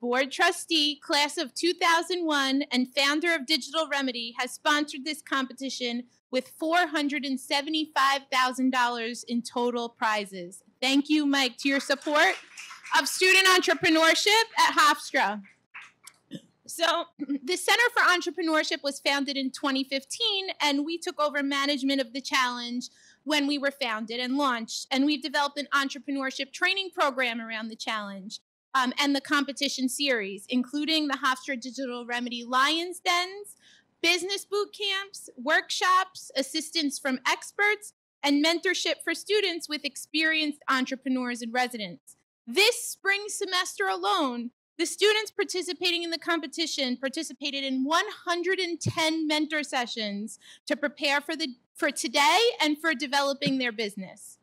Board trustee, class of 2001, and founder of Digital Remedy, has sponsored this competition with $475,000 in total prizes. Thank you, Mike, to your support of student entrepreneurship at Hofstra. So, the Center for Entrepreneurship was founded in 2015, and we took over management of the challenge when we were founded and launched. And we've developed an entrepreneurship training program around the challenge um, and the competition series, including the Hofstra Digital Remedy Lions Dens, business boot camps, workshops, assistance from experts, and mentorship for students with experienced entrepreneurs and residents. This spring semester alone, the students participating in the competition participated in 110 mentor sessions to prepare for the for today and for developing their business.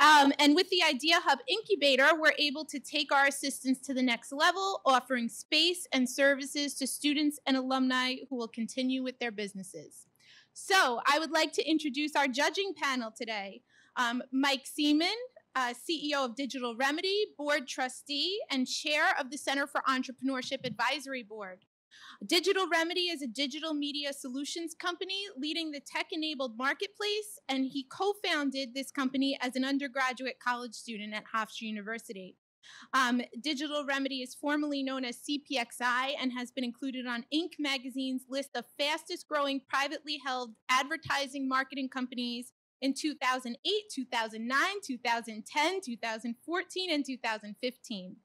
Um, and with the Idea Hub Incubator, we're able to take our assistance to the next level, offering space and services to students and alumni who will continue with their businesses. So I would like to introduce our judging panel today. Um, Mike Seiman, uh, CEO of Digital Remedy, board trustee, and chair of the Center for Entrepreneurship Advisory Board. Digital Remedy is a digital media solutions company leading the tech enabled marketplace, and he co founded this company as an undergraduate college student at Hofstra University. Um, digital Remedy is formerly known as CPXi and has been included on Inc. magazine's list of fastest growing privately held advertising marketing companies in 2008, 2009, 2010, 2014, and 2015.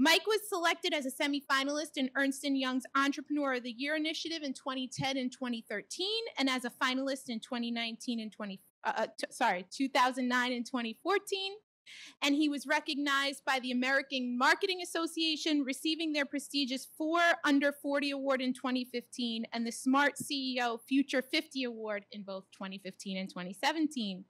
Mike was selected as a semifinalist in Ernst & Young's Entrepreneur of the Year initiative in 2010 and 2013, and as a finalist in 2019 and 20, uh, uh sorry, 2009 and 2014. And he was recognized by the American Marketing Association, receiving their prestigious Four Under 40 Award in 2015 and the Smart CEO Future 50 Award in both 2015 and 2017.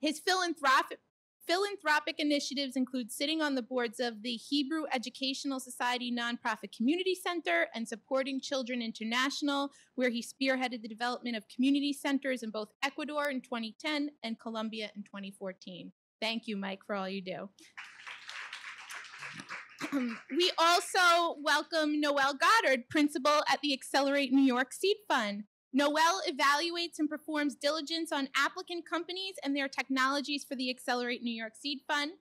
His philanthropic Philanthropic initiatives include sitting on the boards of the Hebrew Educational Society Nonprofit Community Center and supporting Children International, where he spearheaded the development of community centers in both Ecuador in 2010 and Colombia in 2014. Thank you, Mike, for all you do. we also welcome Noel Goddard, principal at the Accelerate New York Seed Fund. Noel evaluates and performs diligence on applicant companies and their technologies for the Accelerate New York Seed Fund.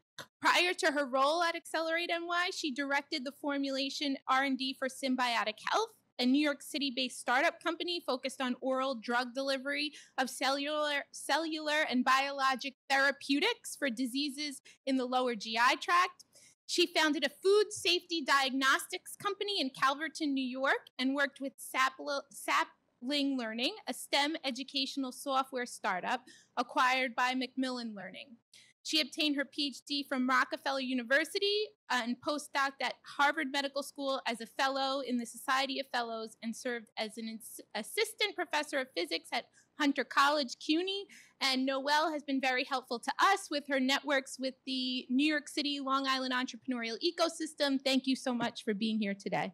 Prior to her role at Accelerate NY, she directed the formulation R&D for Symbiotic Health, a New York City-based startup company focused on oral drug delivery of cellular, cellular and biologic therapeutics for diseases in the lower GI tract. She founded a food safety diagnostics company in Calverton, New York, and worked with Sapling Learning, a STEM educational software startup acquired by Macmillan Learning. She obtained her PhD from Rockefeller University and postdoc at Harvard Medical School as a fellow in the Society of Fellows and served as an assistant professor of physics at Hunter College, CUNY. And Noel has been very helpful to us with her networks with the New York City Long Island entrepreneurial ecosystem. Thank you so much for being here today.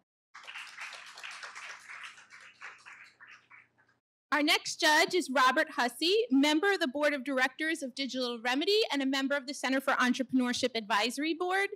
Our next judge is Robert Hussey, member of the Board of Directors of Digital Remedy and a member of the Center for Entrepreneurship Advisory Board.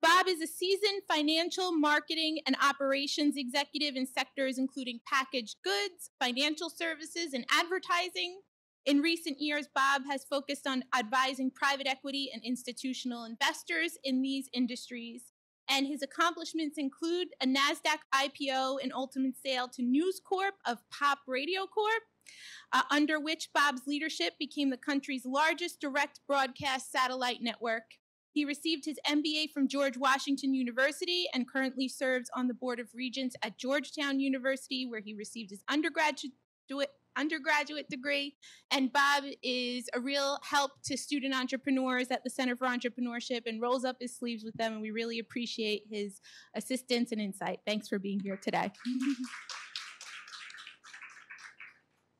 Bob is a seasoned financial, marketing, and operations executive in sectors including packaged goods, financial services, and advertising. In recent years, Bob has focused on advising private equity and institutional investors in these industries and his accomplishments include a NASDAQ IPO and ultimate sale to News Corp of Pop Radio Corp, uh, under which Bob's leadership became the country's largest direct broadcast satellite network. He received his MBA from George Washington University and currently serves on the Board of Regents at Georgetown University, where he received his undergraduate undergraduate degree. And Bob is a real help to student entrepreneurs at the Center for Entrepreneurship and rolls up his sleeves with them. And we really appreciate his assistance and insight. Thanks for being here today.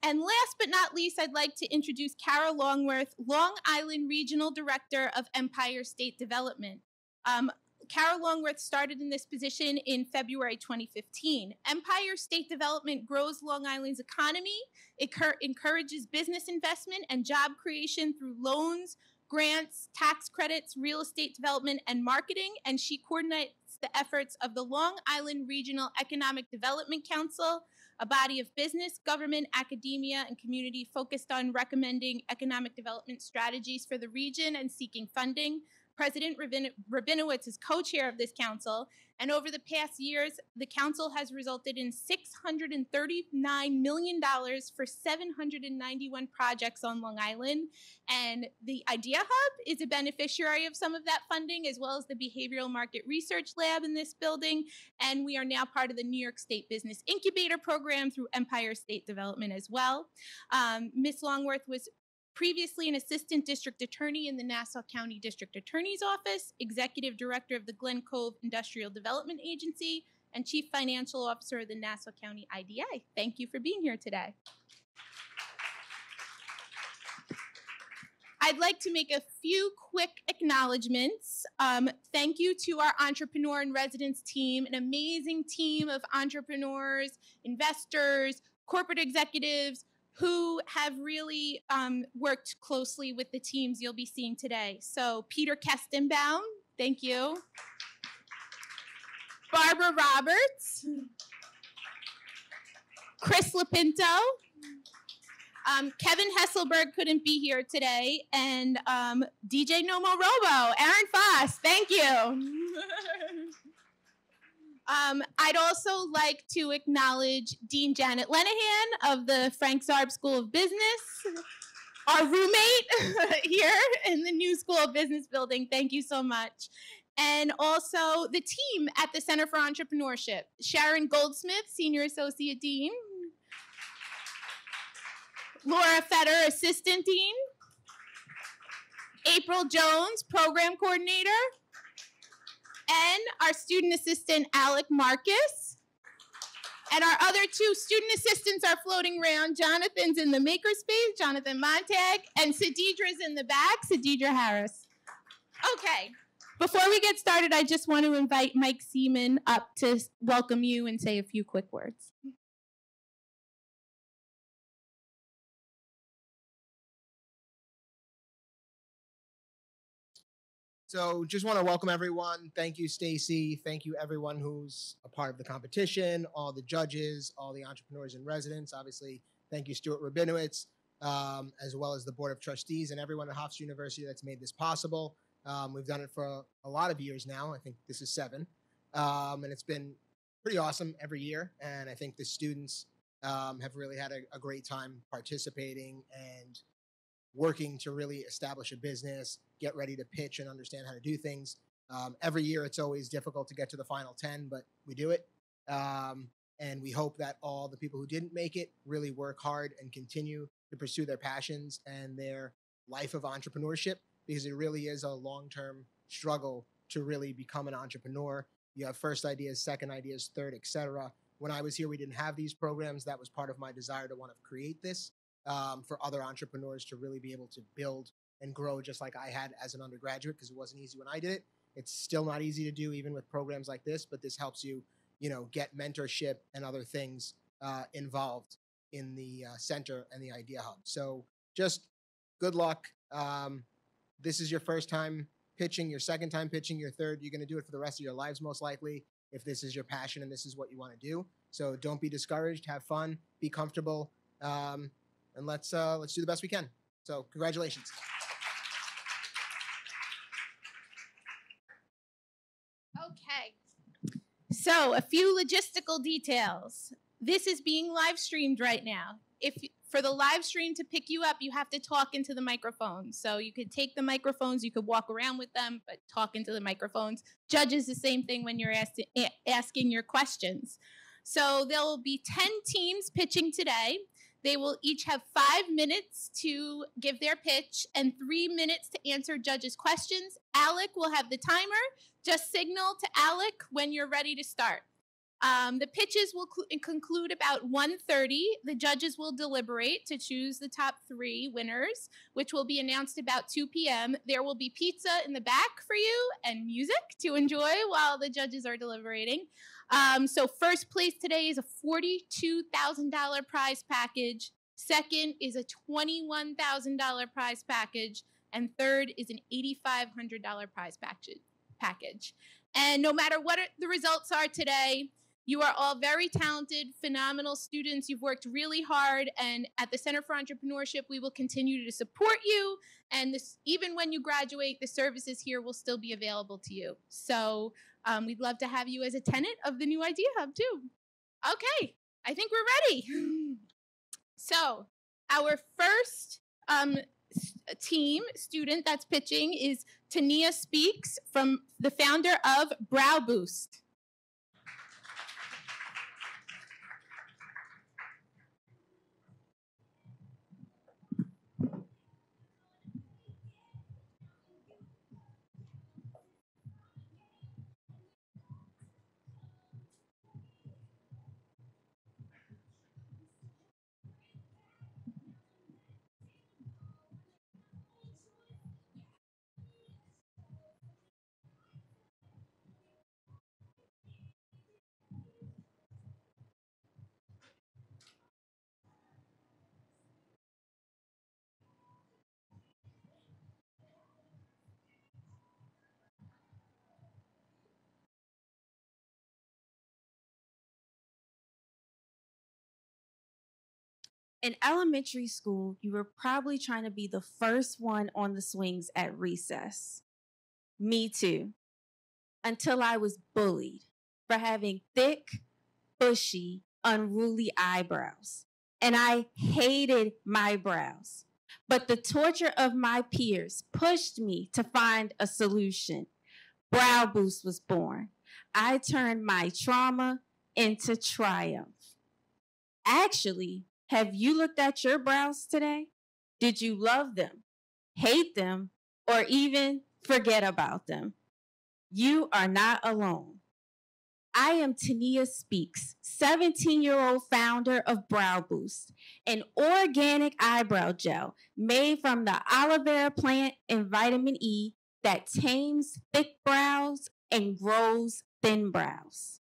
And last but not least, I'd like to introduce Cara Longworth, Long Island Regional Director of Empire State Development. Um, Carol Longworth started in this position in February 2015. Empire State Development grows Long Island's economy. It encourages business investment and job creation through loans, grants, tax credits, real estate development, and marketing. And she coordinates the efforts of the Long Island Regional Economic Development Council, a body of business, government, academia, and community focused on recommending economic development strategies for the region and seeking funding. President Rabin- Rabinowitz is co-chair of this council, and over the past years, the council has resulted in $639 million for 791 projects on Long Island. And the Idea Hub is a beneficiary of some of that funding, as well as the Behavioral Market Research Lab in this building. And we are now part of the New York State Business Incubator Program through Empire State Development as well. Um, Ms. Longworth was previously an assistant district attorney in the Nassau County District Attorney's Office, executive director of the Glen Cove Industrial Development Agency, and chief financial officer of the Nassau County IDA. Thank you for being here today. I'd like to make a few quick acknowledgments. Um, thank you to our entrepreneur and residence team, an amazing team of entrepreneurs, investors, corporate executives, who have really um, worked closely with the teams you'll be seeing today. So, Peter Kestenbaum, thank you. Barbara Roberts, Chris Lapinto, um, Kevin Hesselberg couldn't be here today, and um, DJ Nomorobo, Aaron Foss, thank you. Um, I'd also like to acknowledge Dean Janet Lenaghan of the Frank Zarb School of Business, our roommate here in the new School of Business building. Thank you so much. And also the team at the Center for Entrepreneurship Sharon Goldsmith, Senior Associate Dean, Laura Fetter, Assistant Dean, April Jones, Program Coordinator, and our student assistant, Alec Marcus. And our other two student assistants are floating around. Jonathan's in the makerspace, Jonathan Montag, and Sadidra's in the back, Sadidra Harris. Okay, before we get started, I just want to invite Mike Seiman up to welcome you and say a few quick words. So just want to welcome everyone. Thank you, Stacy. Thank you, everyone who's a part of the competition, all the judges, all the entrepreneurs and residents. Obviously, thank you, Stuart Rabinowitz, um, as well as the Board of Trustees and everyone at Hofstra University that's made this possible. Um, we've done it for a, a, lot of years now. I think this is seven. Um, and it's been pretty awesome every year. And I think the students um, have really had a, a great time participating and working to really establish a business, get ready to pitch and understand how to do things. Um, every year, it's always difficult to get to the final 10, but we do it. Um, and we hope that all the people who didn't make it really work hard and continue to pursue their passions and their life of entrepreneurship because it really is a long term struggle to really become an entrepreneur. You have first ideas, second ideas, third, etc. When I was here, we didn't have these programs. That was part of my desire to want to create this um, for other entrepreneurs to really be able to build and grow just like I had as an undergraduate because it wasn't easy when I did it. It's still not easy to do even with programs like this, but this helps you, you know, get mentorship and other things uh, involved in the uh, center and the Idea Hub. So just good luck. Um, this is your first time pitching, your second time pitching, your third. You're going to do it for the rest of your lives, most likely, if this is your passion and this is what you want to do. So don't be discouraged. Have fun. Be comfortable. Um, and let's uh, let's do the best we can. So congratulations. Okay. So a few logistical details. This is being live streamed right now. If for the live stream to pick you up, you have to talk into the microphone. So you could take the microphones, you could walk around with them, but talk into the microphones. Judges, the same thing when you're asking asking your questions. So there will be 10 teams pitching today. They will each have five minutes to give their pitch and three minutes to answer judges' questions. Alec will have the timer. Just signal to Alec when you're ready to start. Um, the pitches will cl- conclude about 1.30. The judges will deliberate to choose the top three winners, which will be announced about 2 p.m. There will be pizza in the back for you and music to enjoy while the judges are deliberating. Um, so first place today is a $42,000 prize package. Second is a $21,000 prize package. And third is an $8,500 prize package. And no matter what the results are today, you are all very talented, phenomenal students. You've worked really hard, and at the Center for Entrepreneurship, we will continue to support you. And this, even when you graduate, the services here will still be available to you. So um, we'd love to have you as a tenant of the new Idea Hub too. Okay, I think we're ready. So our first um, team student that's pitching is Tania Speaks from the founder of Brow Boost. In elementary school, you were probably trying to be the first one on the swings at recess. Me too. Until I was bullied for having thick, bushy, unruly eyebrows. And I hated my brows. But the torture of my peers pushed me to find a solution. Brow Boost was born. I turned my trauma into triumph. Actually, have you looked at your brows today? Did you love them, hate them, or even forget about them? You are not alone. I am Tania Speaks, 17 year old founder of Brow Boost, an organic eyebrow gel made from the aloe vera plant and vitamin E that tames thick brows and grows thin brows.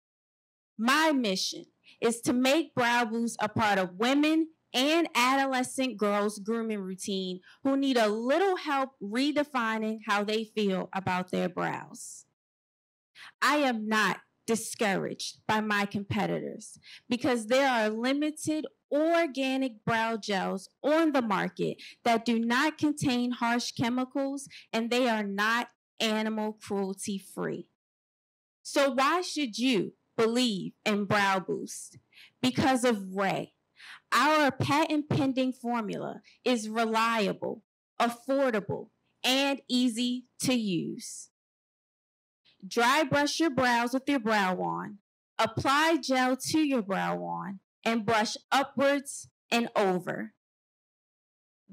My mission is to make Brow Boost a part of women and adolescent girls' grooming routine who need a little help redefining how they feel about their brows. I am not discouraged by my competitors because there are limited organic brow gels on the market that do not contain harsh chemicals and they are not animal cruelty free. So, why should you believe in Brow Boost because of Ray. Our patent pending formula is reliable, affordable, and easy to use. Dry brush your brows with your brow wand, apply gel to your brow wand, and brush upwards and over.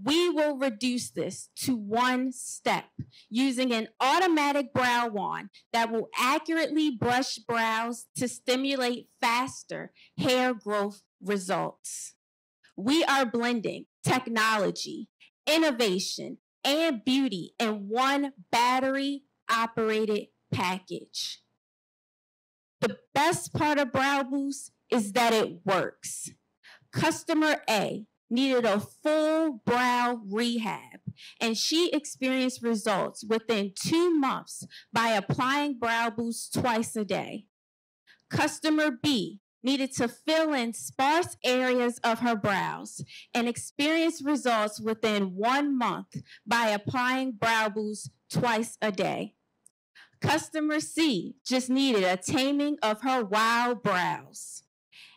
We will reduce this to one step using an automatic brow wand that will accurately brush brows to stimulate faster hair growth results. We are blending technology, innovation, and beauty in one battery operated package. The best part of Brow Boost is that it works. Customer A needed a full brow rehab, and she experienced results within two months by applying Brow Boost twice a day. Customer B needed to fill in sparse areas of her brows and experienced results within one month by applying Brow Boost twice a day. Customer C just needed a taming of her wild brows.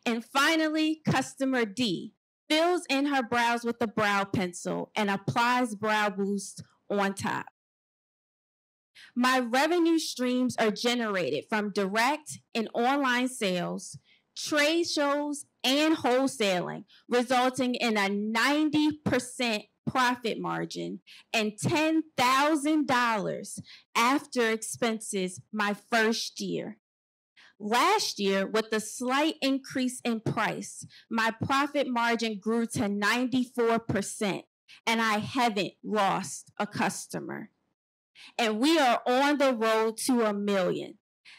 And finally, customer D fills in her brows with a brow pencil, and applies Brow Boost on top. My revenue streams are generated from direct and online sales, trade shows, and wholesaling, resulting in a 90% profit margin and $10,000 after expenses my first year. Last year, with a slight increase in price, my profit margin grew to 94%, and I haven't lost a customer. And we are on the road to a million.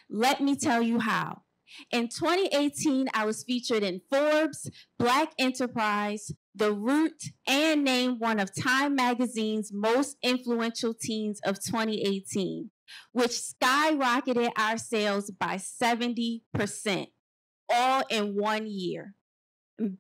Let me tell you how. In 2018, I was featured in Forbes, Black Enterprise, The Root, and named one of Time Magazine's most influential teens of 2018. Which skyrocketed our sales by 70%, all in one year.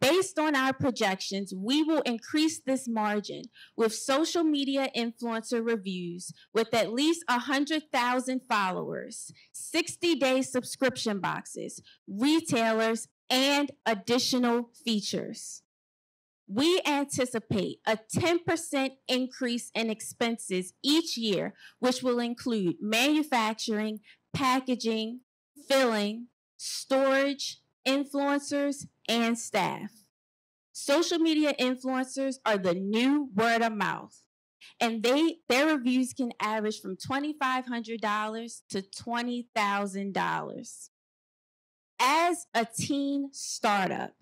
Based on our projections, we will increase this margin with social media influencer reviews with at least 100,000 followers, 60 day subscription boxes, retailers, and additional features. We anticipate a 10% increase in expenses each year, which will include manufacturing, packaging, filling, storage, influencers, and staff. Social media influencers are the new word of mouth, and they their reviews can average from $2,500 to $20,000. As a teen startup,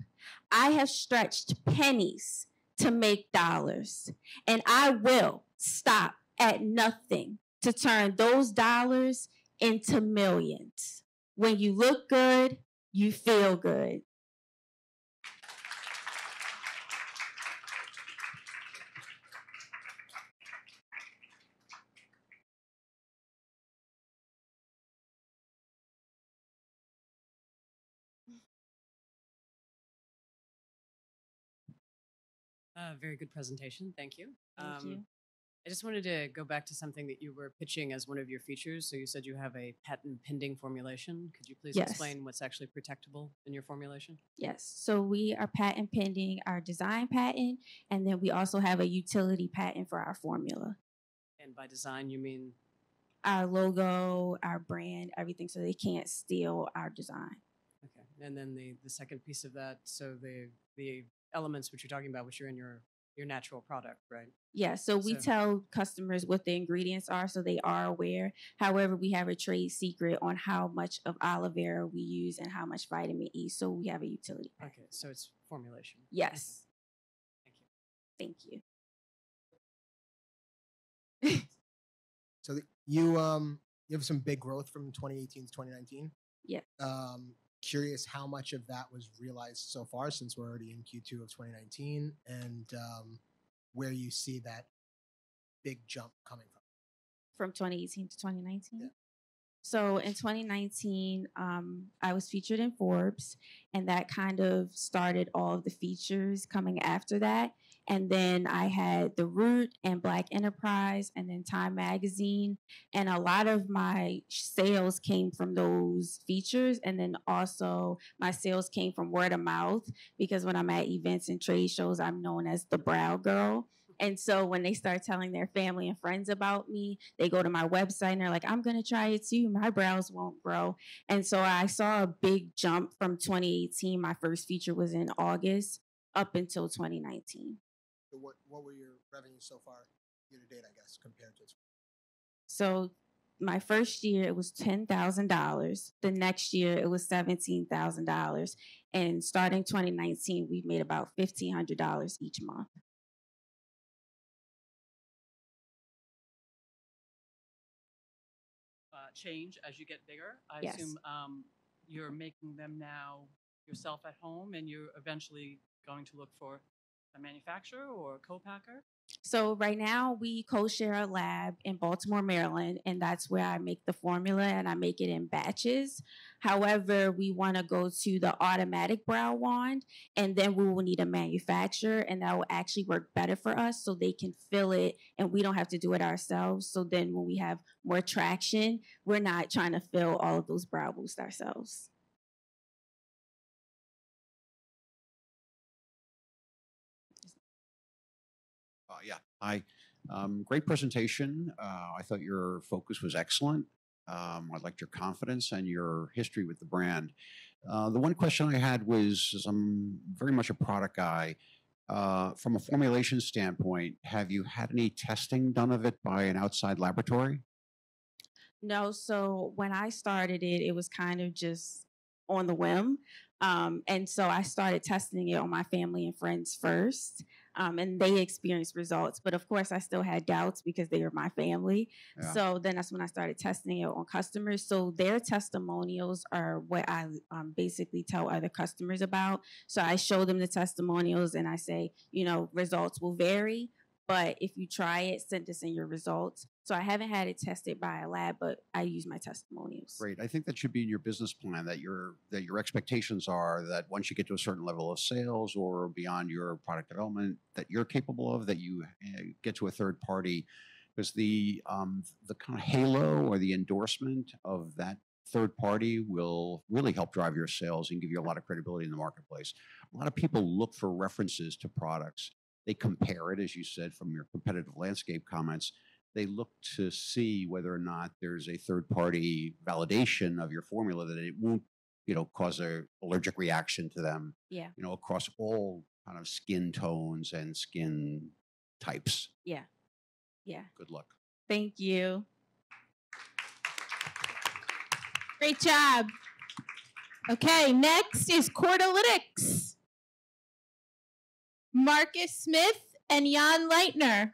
I have stretched pennies to make dollars, and I will stop at nothing to turn those dollars into millions. When you look good, you feel good. Uh, very good presentation. Thank you. Thank Um, you. I just wanted to go back to something that you were pitching as one of your features. So you said you have a patent pending formulation. Could you please Yes. explain what's actually protectable in your formulation? Yes. So we are patent pending our design patent, and then we also have a utility patent for our formula. And by design, you mean Our logo, our brand, everything, so they can't steal our design. okay. And then the the second piece of that, so the the elements which you're talking about, which are in your your natural product, right? Yeah, so we So- tell customers what the ingredients are so they are aware. However, we have a trade secret on how much of aloe vera we use and how much vitamin E. So we have a utility patent. Okay, so it's formulation. Yes. Thank you. Thank you. So the- you um you have some big growth from 2018 to 2019. Yeah. Um, curious how much of that was realized so far since we're already in Q2 of 2019, and um, where you see that big jump coming from. From 2018 to 2019. Yeah. So in 2019, um, I was featured in Forbes, and that kind of started all of the features coming after that. And then I had The Root and Black Enterprise, and then Time Magazine. And a lot of my sales came from those features. And then also, my sales came from word of mouth because when I'm at events and trade shows, I'm known as the Brow Girl. And so when they start telling their family and friends about me, they go to my website and they're like, I'm going to try it too. My brows won't grow. And so I saw a big jump from 2018. My first feature was in August up until 2019. So what what were your revenues so far year to date? I guess compared to So my first year it was $10,000. The next year it was $17,000. And starting 2019, we've made about $1,500 each month. uh, change as you get bigger. I Yes. assume um, you're making them now yourself at home, and you're eventually going to look for a manufacturer or a co-packer. So right now we co-share a lab in Baltimore, Maryland, and that's where I make the formula and I make it in batches. However, we want to go to the automatic brow wand, and then we will need a manufacturer, and that will actually work better for us, so they can fill it, and we don't have to do it ourselves. So then, when we have more traction, we're not trying to fill all of those brow boosts ourselves. Um, great presentation. Uh, I thought your focus was excellent. Um, I liked your confidence and your history with the brand. Uh, the one question I had was as I'm very much a product guy. Uh, from a formulation standpoint, have you had any testing done of it by an outside laboratory? No, so when I started it, it was kind of just on the whim. Um, and so I started testing it on my family and friends first. Um, and they experienced results. But of course, I still had doubts because they were my family. Yeah. So then that's when I started testing it on customers. So their testimonials are what I um, basically tell other customers about. So I show them the testimonials and I say, you know, results will vary. But if you try it, send us in your results. So I haven't had it tested by a lab, but I use my testimonials. Great. I think that should be in your business plan that your that your expectations are that once you get to a certain level of sales or beyond your product development that you're capable of, that you uh, get to a third party, because the um, the kind of halo or the endorsement of that third party will really help drive your sales and give you a lot of credibility in the marketplace. A lot of people look for references to products. They compare it, as you said, from your competitive landscape comments they look to see whether or not there's a third party validation of your formula that it won't you know cause a allergic reaction to them Yeah. you know across all kind of skin tones and skin types Yeah. Yeah. good luck Thank you. Great job. Okay, next is Courtalytics. Marcus Smith and Jan Leitner.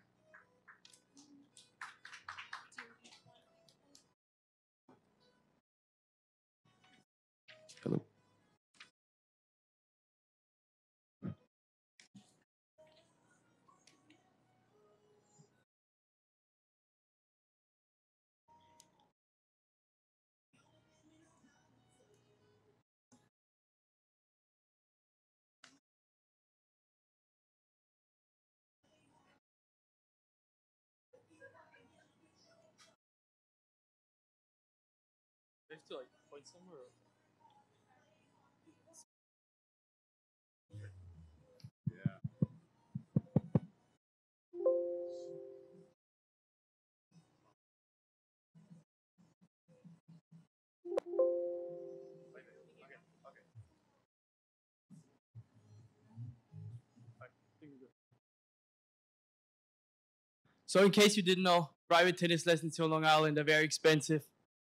So, in case you didn't know, private tennis lessons here on Long Island are very expensive.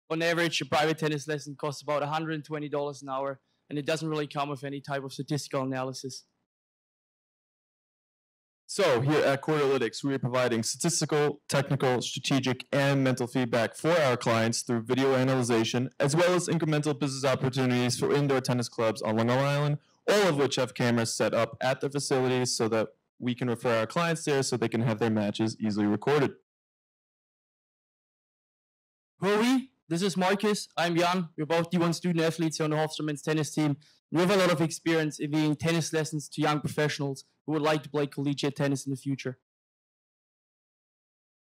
On average, a private tennis lesson costs about $120 an hour, and it doesn't really come with any type of statistical analysis. So here at Courtalytics, we are providing statistical, technical, strategic, and mental feedback for our clients through video analyzation, as well as incremental business opportunities for indoor tennis clubs on Long Island, all of which have cameras set up at their facilities so that we can refer our clients there so they can have their matches easily recorded. Who are we? This is Marcus. I'm Jan. We're both D1 student athletes here on the Hofstra men's tennis team. We have a lot of experience in giving tennis lessons to young professionals who would like to play collegiate tennis in the future.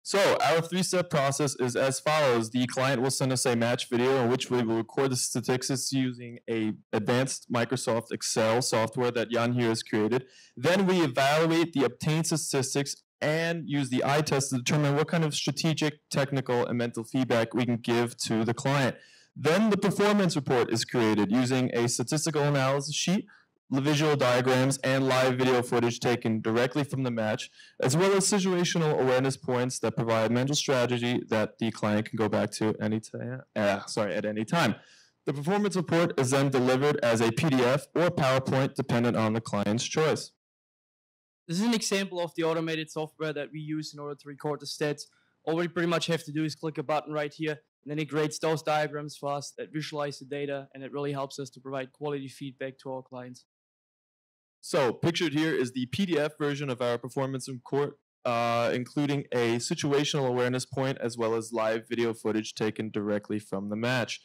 So our three-step process is as follows. The client will send us a match video in which we will record the statistics using a advanced Microsoft Excel software that Jan here has created. Then we evaluate the obtained statistics and use the eye test to determine what kind of strategic, technical, and mental feedback we can give to the client. Then the performance report is created using a statistical analysis sheet visual diagrams, and live video footage taken directly from the match, as well as situational awareness points that provide mental strategy that the client can go back to any time. Uh, sorry, at any time. The performance report is then delivered as a PDF or PowerPoint, dependent on the client's choice. This is an example of the automated software that we use in order to record the stats. All we pretty much have to do is click a button right here, and then it creates those diagrams for us that visualize the data, and it really helps us to provide quality feedback to our clients. So pictured here is the PDF version of our performance in court, uh, including a situational awareness point as well as live video footage taken directly from the match.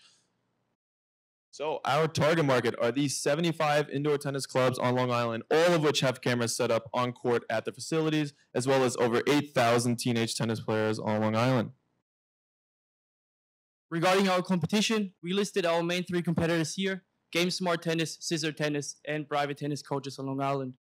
So our target market are these 75 indoor tennis clubs on Long Island, all of which have cameras set up on court at their facilities, as well as over 8,000 teenage tennis players on Long Island. Regarding our competition, we listed our main three competitors here Game Smart Tennis, Scissor Tennis, and private tennis coaches on Long Island.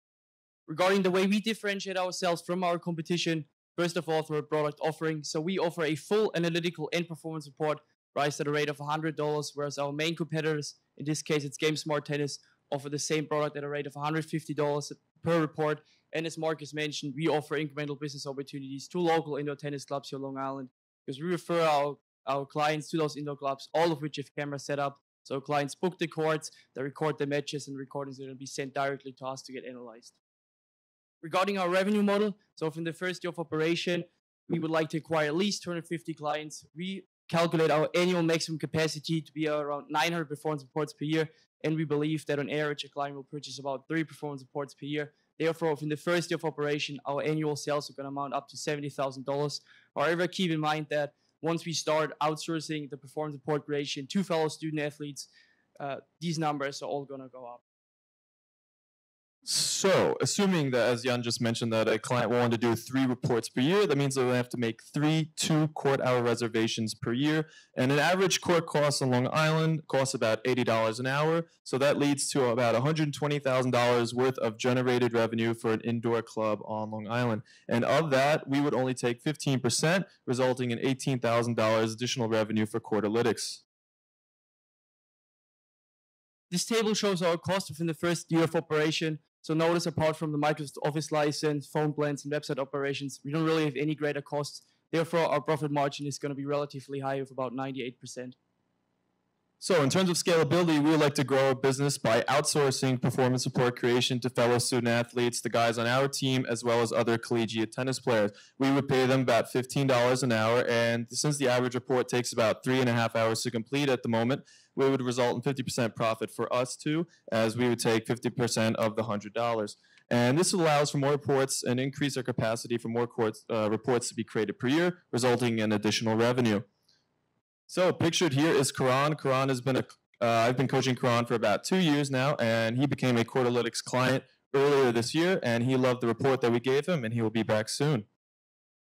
Regarding the way we differentiate ourselves from our competition, first of all, through a product offering. So we offer a full analytical and performance report priced at a rate of $100, whereas our main competitors, in this case it's Game Smart Tennis, offer the same product at a rate of $150 per report. And as Marcus mentioned, we offer incremental business opportunities to local indoor tennis clubs here on Long Island because we refer our, our clients to those indoor clubs, all of which have cameras set up so clients book the courts, they record the matches, and recordings are going to be sent directly to us to get analyzed. Regarding our revenue model, so from the first year of operation, we would like to acquire at least 250 clients. We calculate our annual maximum capacity to be around 900 performance reports per year, and we believe that on average, a client will purchase about three performance reports per year, Therefore, within the first year of operation, our annual sales are going to amount up to $70,000. However, keep in mind that once we start outsourcing the performance report creation to fellow student athletes, uh, these numbers are all going to go up. So, assuming that, as Jan just mentioned, that a client wanted to do three reports per year, that means they have to make three two court hour reservations per year. And an average court cost on Long Island costs about $80 an hour. So that leads to about $120,000 worth of generated revenue for an indoor club on Long Island. And of that, we would only take 15%, resulting in $18,000 additional revenue for Courtalytics. This table shows our cost within the first year of operation. So notice apart from the Microsoft Office license, phone plans, and website operations, we don't really have any greater costs. Therefore, our profit margin is going to be relatively high of about 98%. So, in terms of scalability, we would like to grow our business by outsourcing performance support creation to fellow student athletes, the guys on our team, as well as other collegiate tennis players. We would pay them about $15 an hour, and since the average report takes about three and a half hours to complete at the moment, we would result in 50% profit for us too, as we would take 50% of the $100. And this allows for more reports and increase our capacity for more courts, uh, reports to be created per year, resulting in additional revenue. So pictured here is Karan. Karan has been a, uh, I've been coaching Karan for about two years now, and he became a Courtalytics client earlier this year, and he loved the report that we gave him, and he will be back soon.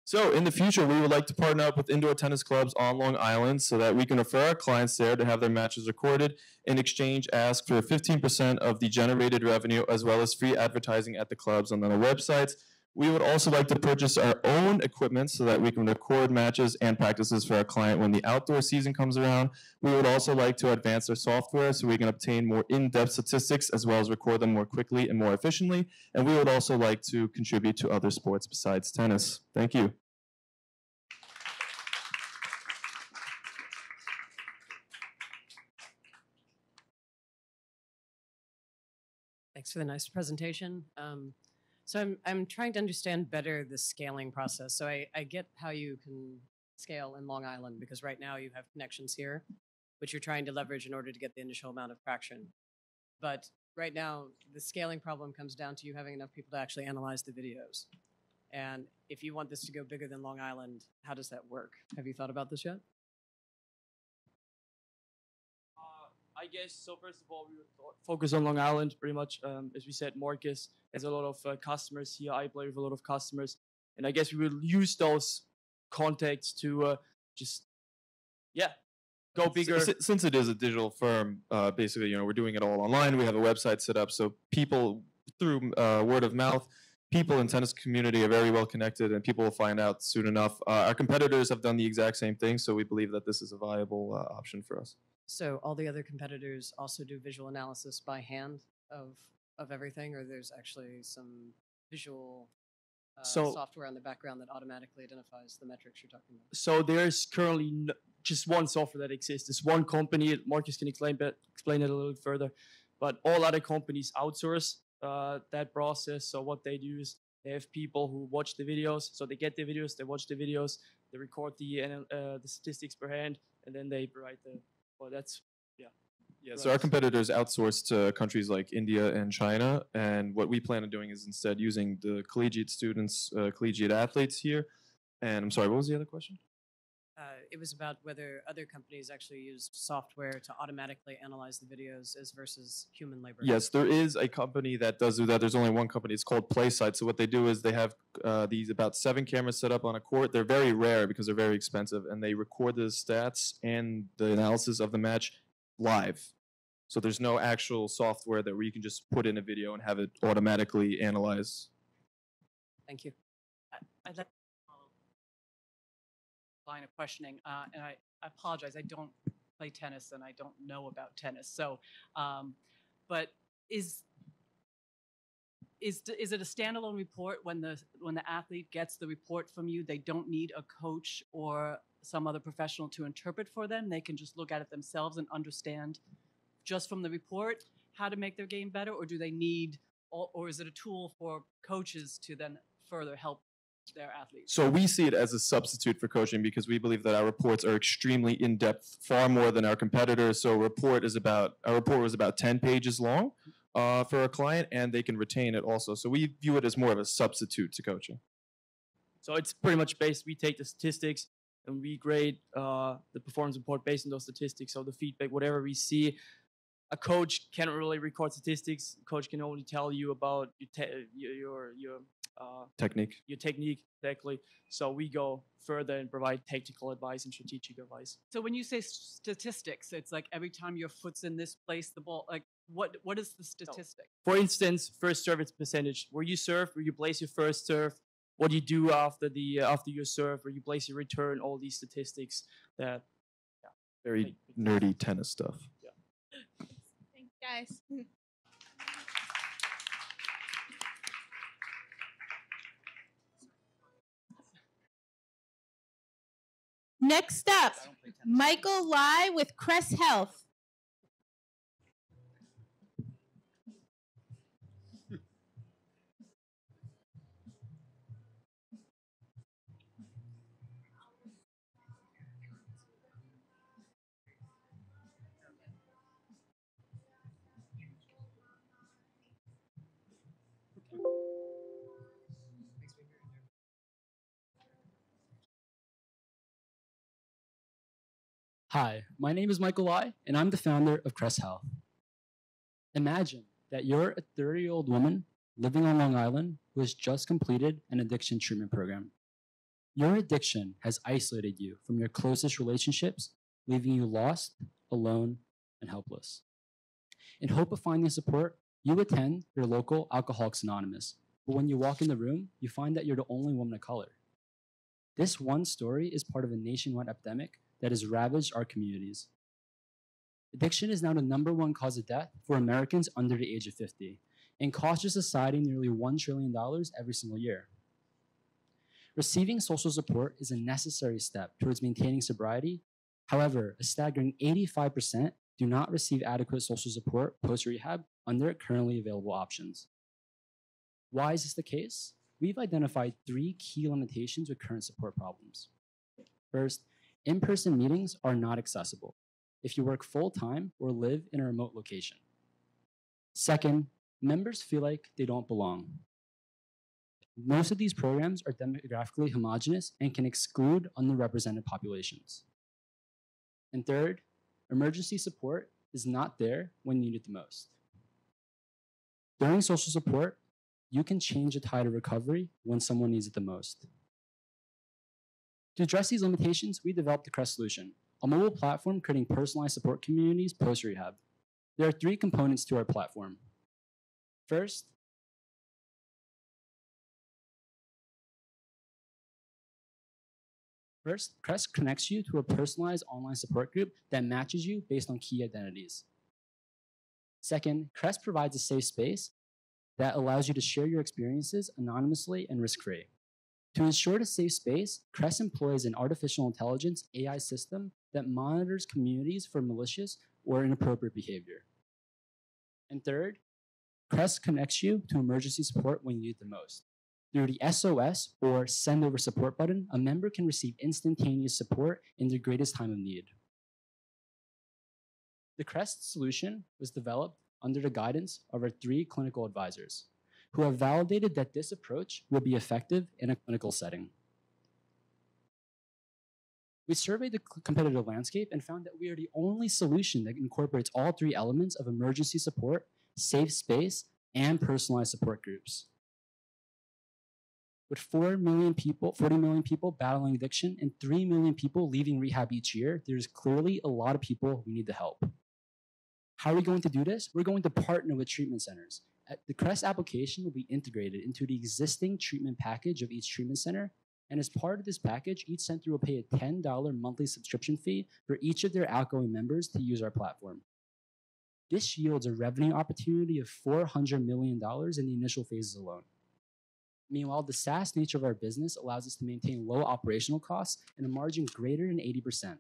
So in the future, we would like to partner up with indoor tennis clubs on Long Island so that we can refer our clients there to have their matches recorded. In exchange, ask for 15% of the generated revenue as well as free advertising at the clubs and on the websites. We would also like to purchase our own equipment so that we can record matches and practices for our client when the outdoor season comes around. We would also like to advance our software so we can obtain more in-depth statistics as well as record them more quickly and more efficiently. And we would also like to contribute to other sports besides tennis. Thank you. Thanks for the nice presentation. Um, so I'm, I'm trying to understand better the scaling process. So I, I get how you can scale in Long Island because right now you have connections here, which you're trying to leverage in order to get the initial amount of traction. But right now, the scaling problem comes down to you having enough people to actually analyze the videos. And if you want this to go bigger than Long Island, how does that work? Have you thought about this yet? I guess so. First of all, we focus on Long Island pretty much. Um, as we said, Marcus has a lot of uh, customers here. I play with a lot of customers, and I guess we will use those contacts to uh, just yeah go bigger. S- Since it is a digital firm, uh, basically, you know, we're doing it all online. We have a website set up, so people through uh, word of mouth, people in tennis community are very well connected, and people will find out soon enough. Uh, our competitors have done the exact same thing, so we believe that this is a viable uh, option for us. So all the other competitors also do visual analysis by hand of of everything, or there's actually some visual uh, So- software in the background that automatically identifies the metrics you're talking about. So there's currently n- just one software that exists. It's one company. Marcus can explain bit, explain it a little further, but all other companies outsource uh, that process. So what they do is they have people who watch the videos. So they get the videos, they watch the videos, they record the uh, the statistics per hand, and then they provide the. Well, that's Yeah, so our competitors outsource to countries like India and China, and what we plan on doing is instead using the collegiate students, uh, collegiate athletes here. And I'm sorry, what was the other question? Uh, it was about whether other companies actually use software to automatically analyze the videos as versus human labor. Yes, there is a company that does do that. There's only one company. It's called PlaySight. So what they do is they have uh, these about seven cameras set up on a court. They're very rare because they're very expensive, and they record the stats and the analysis of the match live. So there's no actual software that where you can just put in a video and have it automatically analyze. Thank you. I'd like line of questioning, uh, and I, I apologize. I don't play tennis and I don't know about tennis. So, um, but is is is it a standalone report when the when the athlete gets the report from you? They don't need a coach or some other professional to interpret for them. They can just look at it themselves and understand just from the report how to make their game better, or do they need, or, or is it a tool for coaches to then further help their athletes? So we see it as a substitute for coaching because we believe that our reports are extremely in depth, far more than our competitors. So a report is about our report was about ten pages long. uh, for a client, and they can retain it also. So we view it as more of a substitute to coaching. So it's pretty much based. We take the statistics and we grade uh, the performance report based on those statistics. So the feedback, whatever we see, a coach can't really record statistics. Coach can only tell you about your te- your your your, uh, Technique. your technique exactly. So we go further and provide technical advice and strategic advice. So when you say statistics, it's like every time your foot's in this place, the ball. Like what? What is the statistic? For instance, first service percentage, where you serve, where you place your first serve, what you do after the uh, after your serve, where you place your return, all these statistics that Very nerdy tennis stuff. Yeah. Thanks, guys. Next up, Michael Lai with Crest Health. Hi, my name is Michael Lai, and I'm the founder of Crest Health. Imagine that you're a 30 year old woman living on Long Island who has just completed an addiction treatment program. Your addiction has isolated you from your closest relationships, leaving you lost, alone, and helpless. In hope of finding support, you attend your local Alcoholics Anonymous, but when you walk in the room, you find that you're the only woman of color. This one story is part of a nationwide epidemic that has ravaged our communities. Addiction is now the number one cause of death for Americans under the age of 50 and costs society nearly $1 trillion every single year. Receiving social support is a necessary step towards maintaining sobriety. However, a staggering 85% do not receive adequate social support post rehab under currently available options. Why is this the case? We've identified three key limitations with current support problems. First, in person meetings are not accessible if you work full time or live in a remote location. Second, members feel like they don't belong. Most of these programs are demographically homogenous and can exclude underrepresented populations. And third, emergency support is not there when needed the most. During social support, you can change the tide of recovery when someone needs it the most. To address these limitations, we developed the Crest Solution, a mobile platform creating personalized support communities post rehab. There are three components to our platform. First, First, Crest connects you to a personalized online support group that matches you based on key identities. Second, Crest provides a safe space that allows you to share your experiences anonymously and risk free. To ensure a safe space, Crest employs an artificial intelligence AI system that monitors communities for malicious or inappropriate behavior. And third, Crest connects you to emergency support when you need the most. Through the SOS or Send Over Support button, a member can receive instantaneous support in their greatest time of need. The Crest solution was developed under the guidance of our three clinical advisors, who have validated that this approach will be effective in a clinical setting. We surveyed the competitive landscape and found that we are the only solution that incorporates all three elements of emergency support, safe space, and personalized support groups. With 4 million people, 40 million people battling addiction and 3 million people leaving rehab each year, there's clearly a lot of people we need to help. How are we going to do this? We're going to partner with treatment centers. Uh, The CREST application will be integrated into the existing treatment package of each treatment center. And as part of this package, each center will pay a $10 monthly subscription fee for each of their outgoing members to use our platform. This yields a revenue opportunity of $400 million in the initial phases alone. Meanwhile, the SaaS nature of our business allows us to maintain low operational costs and a margin greater than 80%,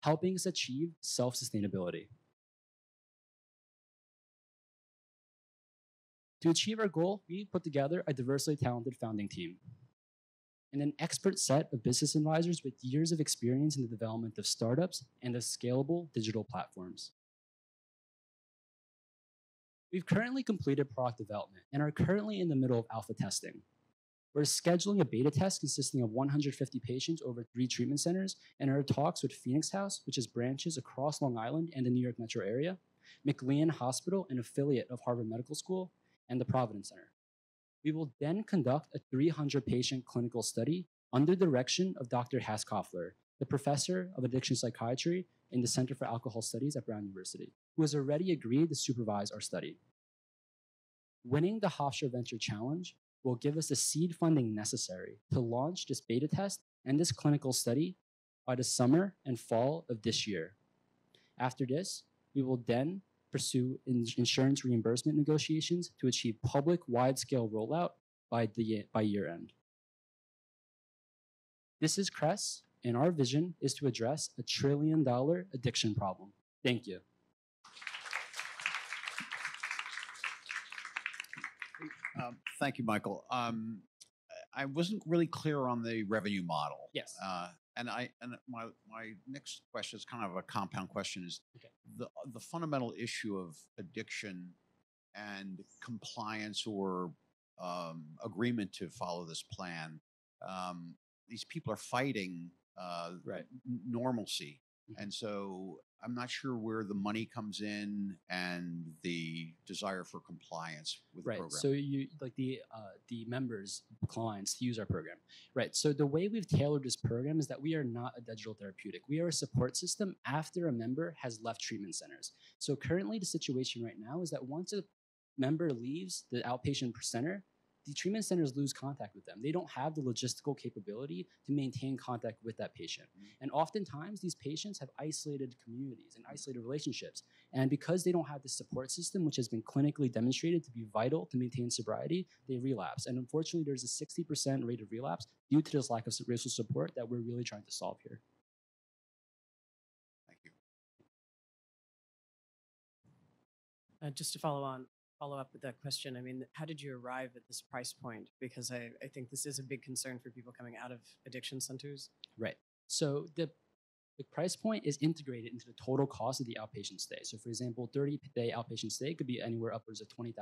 helping us achieve self sustainability. To achieve our goal, we put together a diversely talented founding team and an expert set of business advisors with years of experience in the development of startups and of scalable digital platforms. We've currently completed product development and are currently in the middle of alpha testing. We're scheduling a beta test consisting of 150 patients over three treatment centers and are talks with Phoenix House, which has branches across Long Island and the New York metro area, McLean Hospital, an affiliate of Harvard Medical School, and the Providence Center. We will then conduct a 300 patient clinical study under direction of Dr. Hass Koffler, the professor of addiction psychiatry in the Center for Alcohol Studies at Brown University, who has already agreed to supervise our study. Winning the Hofstra Venture Challenge will give us the seed funding necessary to launch this beta test and this clinical study by the summer and fall of this year. After this, we will then pursue in- insurance reimbursement negotiations to achieve public wide-scale rollout by, the, by year end. This is Crest, and our vision is to address a trillion dollar addiction problem. Thank you. Um, Thank you, Michael. Um, I wasn't really clear on the revenue model. Yes. Uh, And I, and my, my next question is kind of a compound question is Okay. the, the fundamental issue of addiction and compliance or um, agreement to follow this plan. Um, These people are fighting uh, Right. normalcy. Mhm. And so I'm not sure where the money comes in and the desire for compliance with the right program. so you like the uh, the members clients to use our program. Right so the way we've tailored this program is that we are not a digital therapeutic. We are a support system after a member has left treatment centers. So currently the situation right now is that once a member leaves the outpatient center the treatment centers lose contact with them they don't have the logistical capability to maintain contact with that patient and oftentimes these patients have isolated communities and isolated relationships and because they don't have this support system, which has been clinically demonstrated to be vital to maintain sobriety, they relapse. And unfortunately, there's a 60% rate of relapse due to this lack of racial support that we're really trying to solve here. Thank you. Uh, just to follow on, follow up with that question, I mean, how did you arrive at this price point? Because I, I think this is a big concern for people coming out of addiction centers. Right. So the the price point is integrated into the total cost of the outpatient stay. So, for example, 30 day outpatient stay could be anywhere upwards of $20,000.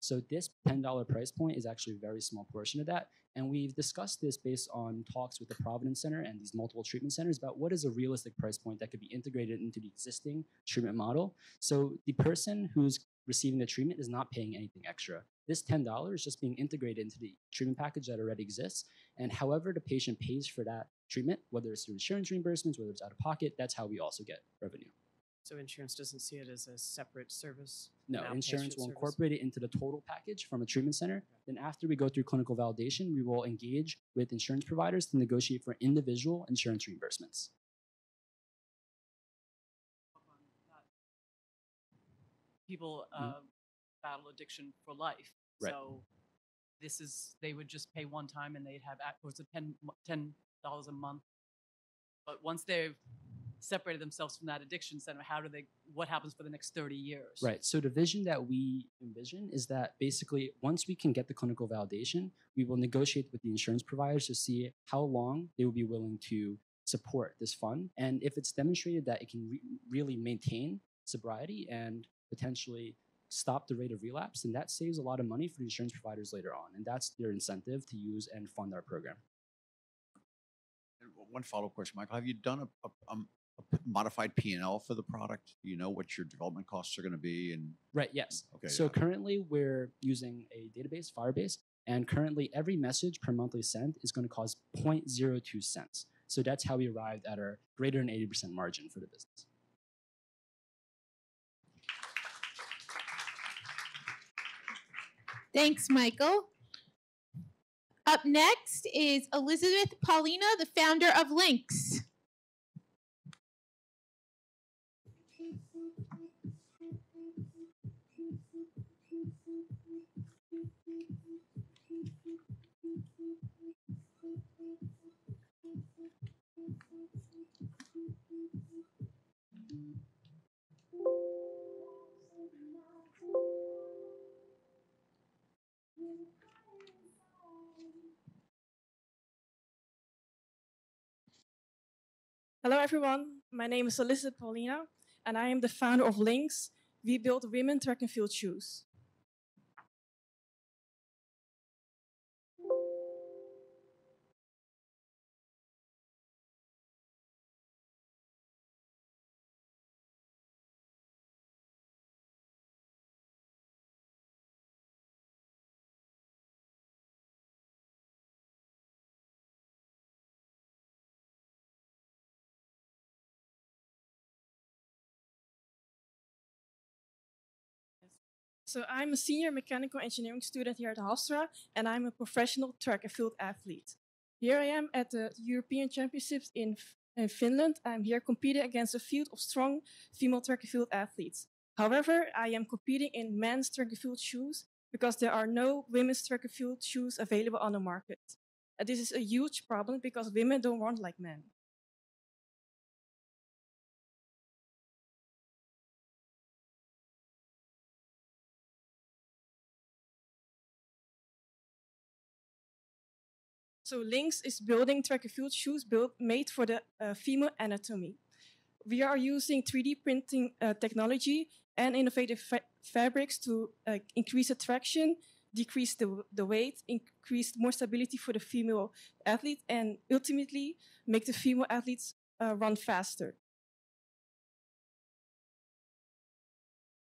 So, this $10 price point is actually a very small portion of that. And we've discussed this based on talks with the Providence Center and these multiple treatment centers about what is a realistic price point that could be integrated into the existing treatment model. So, the person who's receiving the treatment is not paying anything extra. This $10 is just being integrated into the treatment package that already exists. And however the patient pays for that treatment, whether it's through insurance reimbursements, whether it's out of pocket, that's how we also get revenue. So insurance doesn't see it as a separate service? No, insurance will service? incorporate it into the total package from a treatment center. Then after we go through clinical validation, we will engage with insurance providers to negotiate for individual insurance reimbursements. People Mhm. uh, battle addiction for life. Right. So this is they would just pay one time and they'd have ac- was it 10 ten dollars a month. But once they've separated themselves from that addiction center, how do they? What happens for the next thirty years? Right. So the vision that we envision is that basically once we can get the clinical validation, we will negotiate with the insurance providers to see how long they will be willing to support this fund. And if it's demonstrated that it can re- really maintain sobriety and potentially stop the rate of relapse, And that saves a lot of money for the insurance providers later on. And that's their incentive to use and fund our program. One follow-up question, Michael. Have you done a, a, um, a modified P and L for the product? Do you know what your development costs are going to be? And Right, yes. Okay, So yeah. currently we're using a database, Firebase, and currently every message per monthly sent is going to cost 0.02 cents. So that's how we arrived at our greater than 80% margin for the business. Thanks, Michael. Up next is Elizabeth Paulina, the founder of Lynx. Hello, everyone. My name is Elizabeth Paulina, and I am the founder of Lynx, we build women track and field shoes. So I'm a senior mechanical engineering student here at Hofstra, and I'm a professional track and field athlete. Here I am at the European Championships in, in Finland. I'm here competing against a field of strong female track and field athletes. However, I am competing in men's track and field shoes because there are no women's track and field shoes available on the market. And this is a huge problem because women don't run like men. So Lynx is building track and field shoes built, made for the uh, female anatomy. We are using 3D printing uh, technology and innovative fa fabrics to uh, increase the traction, decrease the, the weight, increase more stability for the female athlete, and ultimately make the female athletes uh, run faster.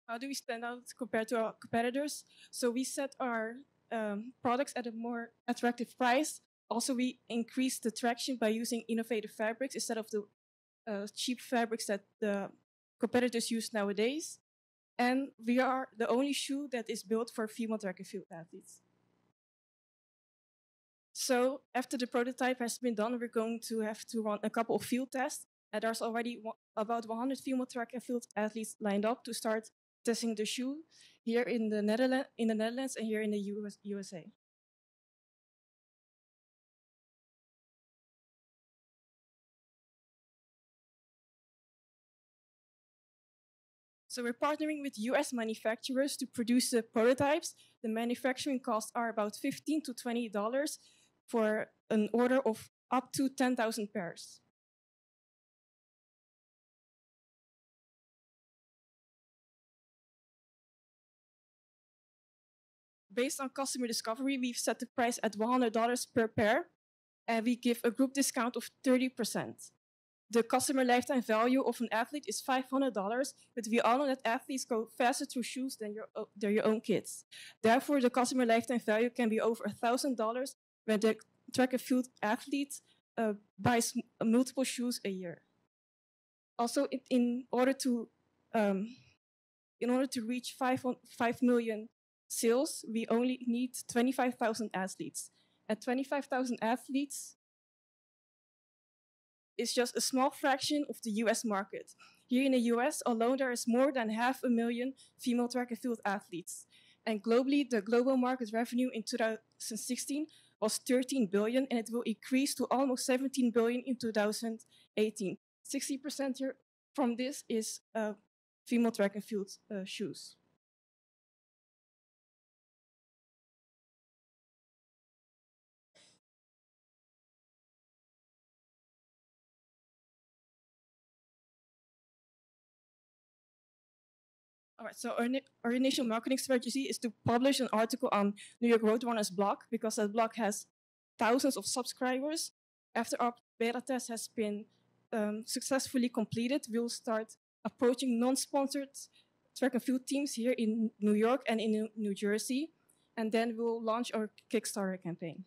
How do we stand out compared to our competitors? So we set our um, products at a more attractive price also, we increased the traction by using innovative fabrics instead of the uh, cheap fabrics that the competitors use nowadays. And we are the only shoe that is built for female track and field athletes. So after the prototype has been done, we're going to have to run a couple of field tests. And there's already about 100 female track and field athletes lined up to start testing the shoe here in the Netherlands, in the Netherlands and here in the US, USA. So we're partnering with US manufacturers to produce the prototypes. The manufacturing costs are about 15 to $20 for an order of up to 10,000 pairs. Based on customer discovery, we've set the price at $100 per pair, and we give a group discount of 30% the customer lifetime value of an athlete is $500, but we all know that athletes go faster through shoes than your, your own kids. Therefore, the customer lifetime value can be over $1,000 when the track and field athlete uh, buys multiple shoes a year. Also, in, in order to um, in order to reach 5, 5 million sales, we only need 25,000 athletes. At 25,000 athletes, is just a small fraction of the US market. Here in the US alone, there is more than half a million female track and field athletes. And globally, the global market revenue in 2016 was 13 billion, and it will increase to almost 17 billion in 2018. 60% here from this is uh, female track and field uh, shoes. All right, so our, our initial marketing strategy is to publish an article on New York Roadrunners blog because that blog has thousands of subscribers. After our beta test has been um, successfully completed, we'll start approaching non-sponsored track and field teams here in New York and in New Jersey, and then we'll launch our Kickstarter campaign.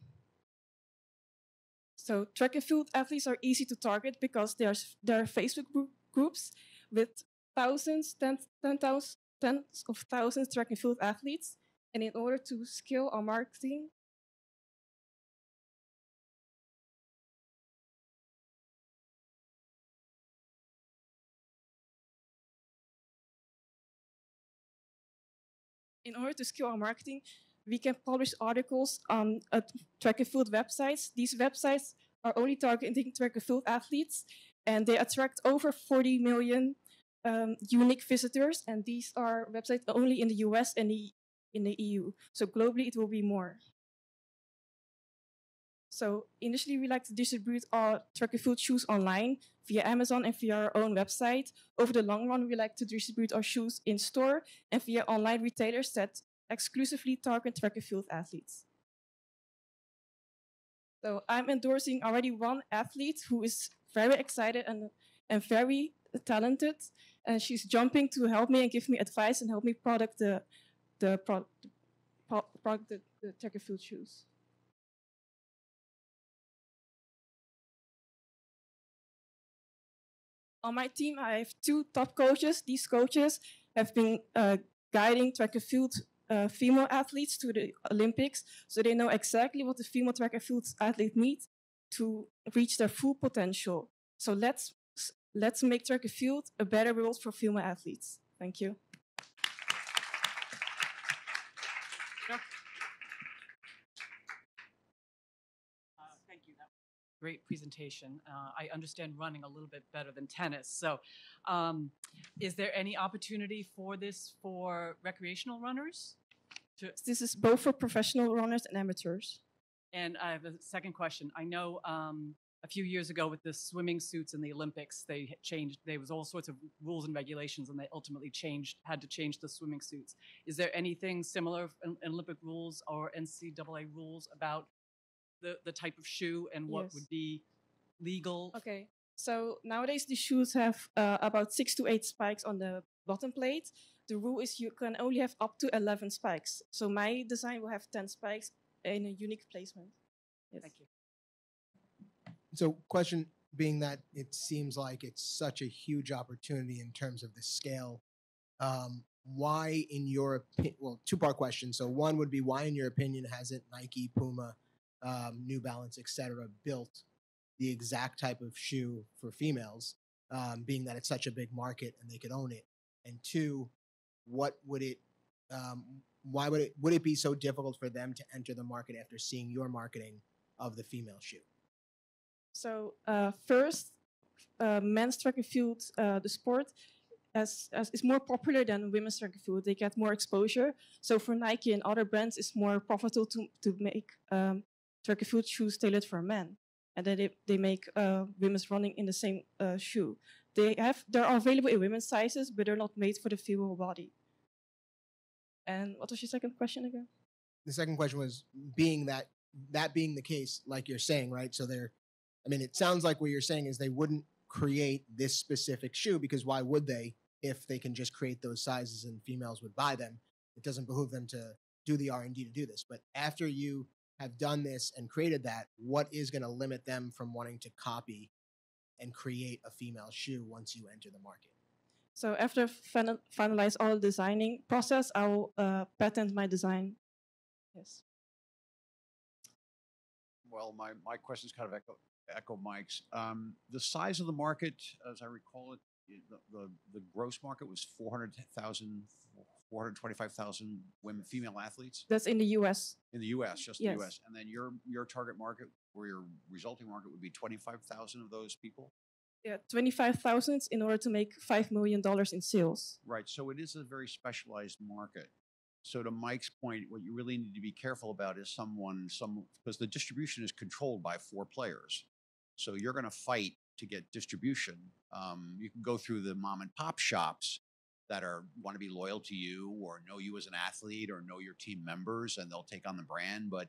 So track and field athletes are easy to target because there's, there are Facebook groups with thousands, tens, tens, tens of thousands track and field athletes. And in order to scale our marketing, in order to scale our marketing, we can publish articles on track and field websites. These websites are only targeting track and field athletes, and they attract over 40 million um, unique visitors, and these are websites only in the US and in the EU. So globally, it will be more. So initially, we like to distribute our track and field shoes online via Amazon and via our own website. Over the long run, we like to distribute our shoes in store and via online retailers that exclusively target track and field athletes. So I'm endorsing already one athlete who is very excited and, and very talented, and she's jumping to help me and give me advice and help me product the the pro, pro, product the, the and field shoes. On my team, I have two top coaches. These coaches have been uh, guiding track and field uh, female athletes to the Olympics, so they know exactly what the female track and field athlete needs to reach their full potential. So let's let's make track and field a better world for female athletes. Thank you. Uh, Thank you. That was a Great presentation. Uh, I understand running a little bit better than tennis. So, um, is there any opportunity for this for recreational runners? This is both for professional runners and amateurs. and I have a second question. I know um, a few years ago with the swimming suits in the Olympics, they changed. There was all sorts of rules and regulations, and they ultimately changed, had to change the swimming suits. Is there anything similar in, in Olympic rules or NCAA rules about the the type of shoe and what Yes. would be legal? Okay. So nowadays the shoes have uh, about six to eight spikes on the bottom plate. The rule is you can only have up to 11 spikes. So my design will have 10 spikes in a unique placement. Yes. Thank you. So, question being that it seems like it's such a huge opportunity in terms of the scale. Um, why, in your opinion, well, two part question. So, one would be why, in your opinion, hasn't Nike, Puma, um, New Balance, etc., built the exact type of shoe for females, um, being that it's such a big market and they could own it? And two, what would it, um, why would it, would it be so difficult for them to enter the market after seeing your marketing of the female shoe? So uh, first, uh, men's track and field, uh, the sport, as, as is more popular than women's track and field. They get more exposure. So for Nike and other brands, it's more profitable to to make um, track and field shoes tailored for men, and then they they make uh, women's running in the same uh, shoe. They have they're available in women's sizes, but they're not made for the female body. And what was your second question again? the second question was being that that being the case like you're saying right so they're i mean it sounds like what you're saying is they wouldn't create this specific shoe because why would they if they can just create those sizes and females would buy them it doesn't behoove them to do the r&d to do this but after you have done this and created that what is going to limit them from wanting to copy and create a female shoe once you enter the market So after final, finalize all designing process, I will uh, patent my design. Yes. Well, my, my questions kind of echo, echo Mike's. Um, the size of the market, as I recall it, the, the, the gross market was 400,000, 425,000 women, female athletes That's in the U.S. in the U.S., just Yes. the U.S. And then your, your target market or your resulting market would be 25,000 of those people? Yeah, twenty-five thousand in order to make five million dollars in sales. Right. So it is a very specialized market. So to Mike's point, what you really need to be careful about is someone, some because the distribution is controlled by four players. So you're going to fight to get distribution. Um, you can go through the mom and pop shops that are want to be loyal to you or know you as an athlete or know your team members, and they'll take on the brand. But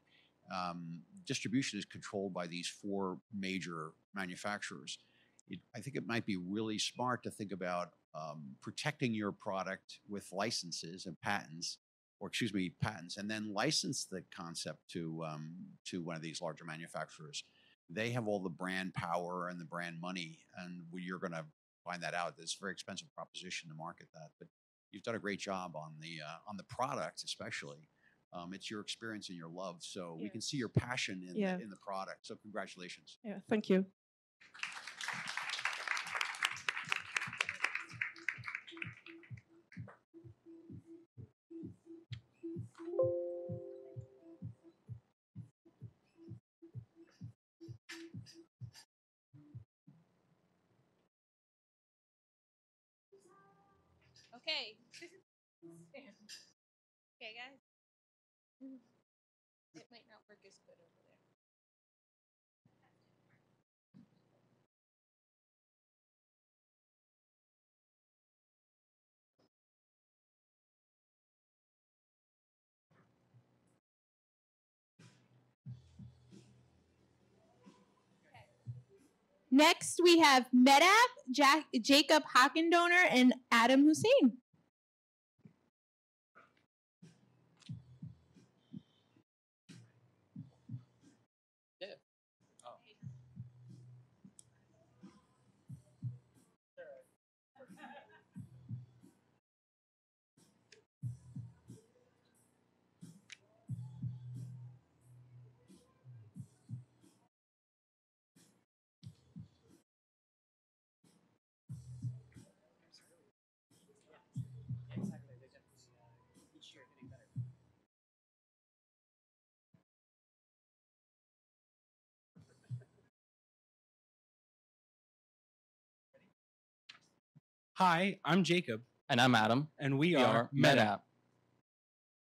um, distribution is controlled by these four major manufacturers it, I think it might be really smart to think about um, protecting your product with licenses and patents, or excuse me, patents, and then license the concept to um, to one of these larger manufacturers. They have all the brand power and the brand money, and you're going to find that out. It's a very expensive proposition to market that, but you've done a great job on the uh, on the product, especially. Um, it's your experience and your love, so we can see your passion in Yeah. the, in the product. So congratulations. Yeah, thank you. Next, we have MedApp, Jack, Jacob Hockendoner, and Adam Hussein. Hi, I'm Jacob. And I'm Adam. And we, We are are MedApp. MedApp.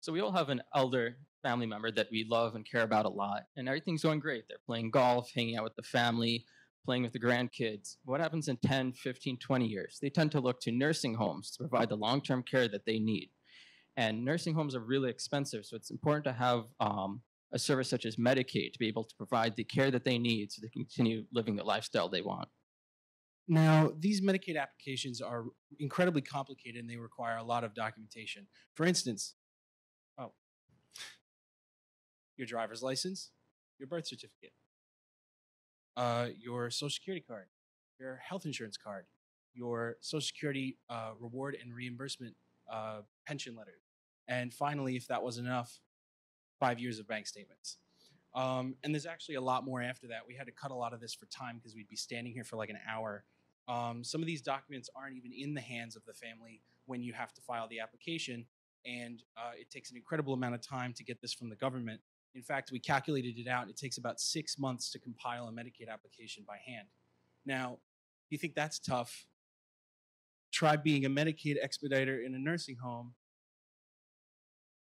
So we all have an elder family member that we love and care about a lot, and everything's going great. They're playing golf, hanging out with the family, playing with the grandkids. What happens in 10, 15, 20 years? They tend to look to nursing homes to provide the long term care that they need. And nursing homes are really expensive, so it's important to have um, a service such as Medicaid to be able to provide the care that they need so they can continue living the lifestyle they want. Now, these Medicaid applications are incredibly complicated and they require a lot of documentation. For instance, oh, your driver's license, your birth certificate, uh, your social security card, your health insurance card, your social security uh, reward and reimbursement uh, pension letter, and finally, if that was enough, five years of bank statements. Um, and there's actually a lot more after that. We had to cut a lot of this for time because we'd be standing here for like an hour. Um, some of these documents aren't even in the hands of the family when you have to file the application, and uh, it takes an incredible amount of time to get this from the government. In fact, we calculated it out. It takes about six months to compile a Medicaid application by hand. Now, you think that's tough, try being a Medicaid expediter in a nursing home.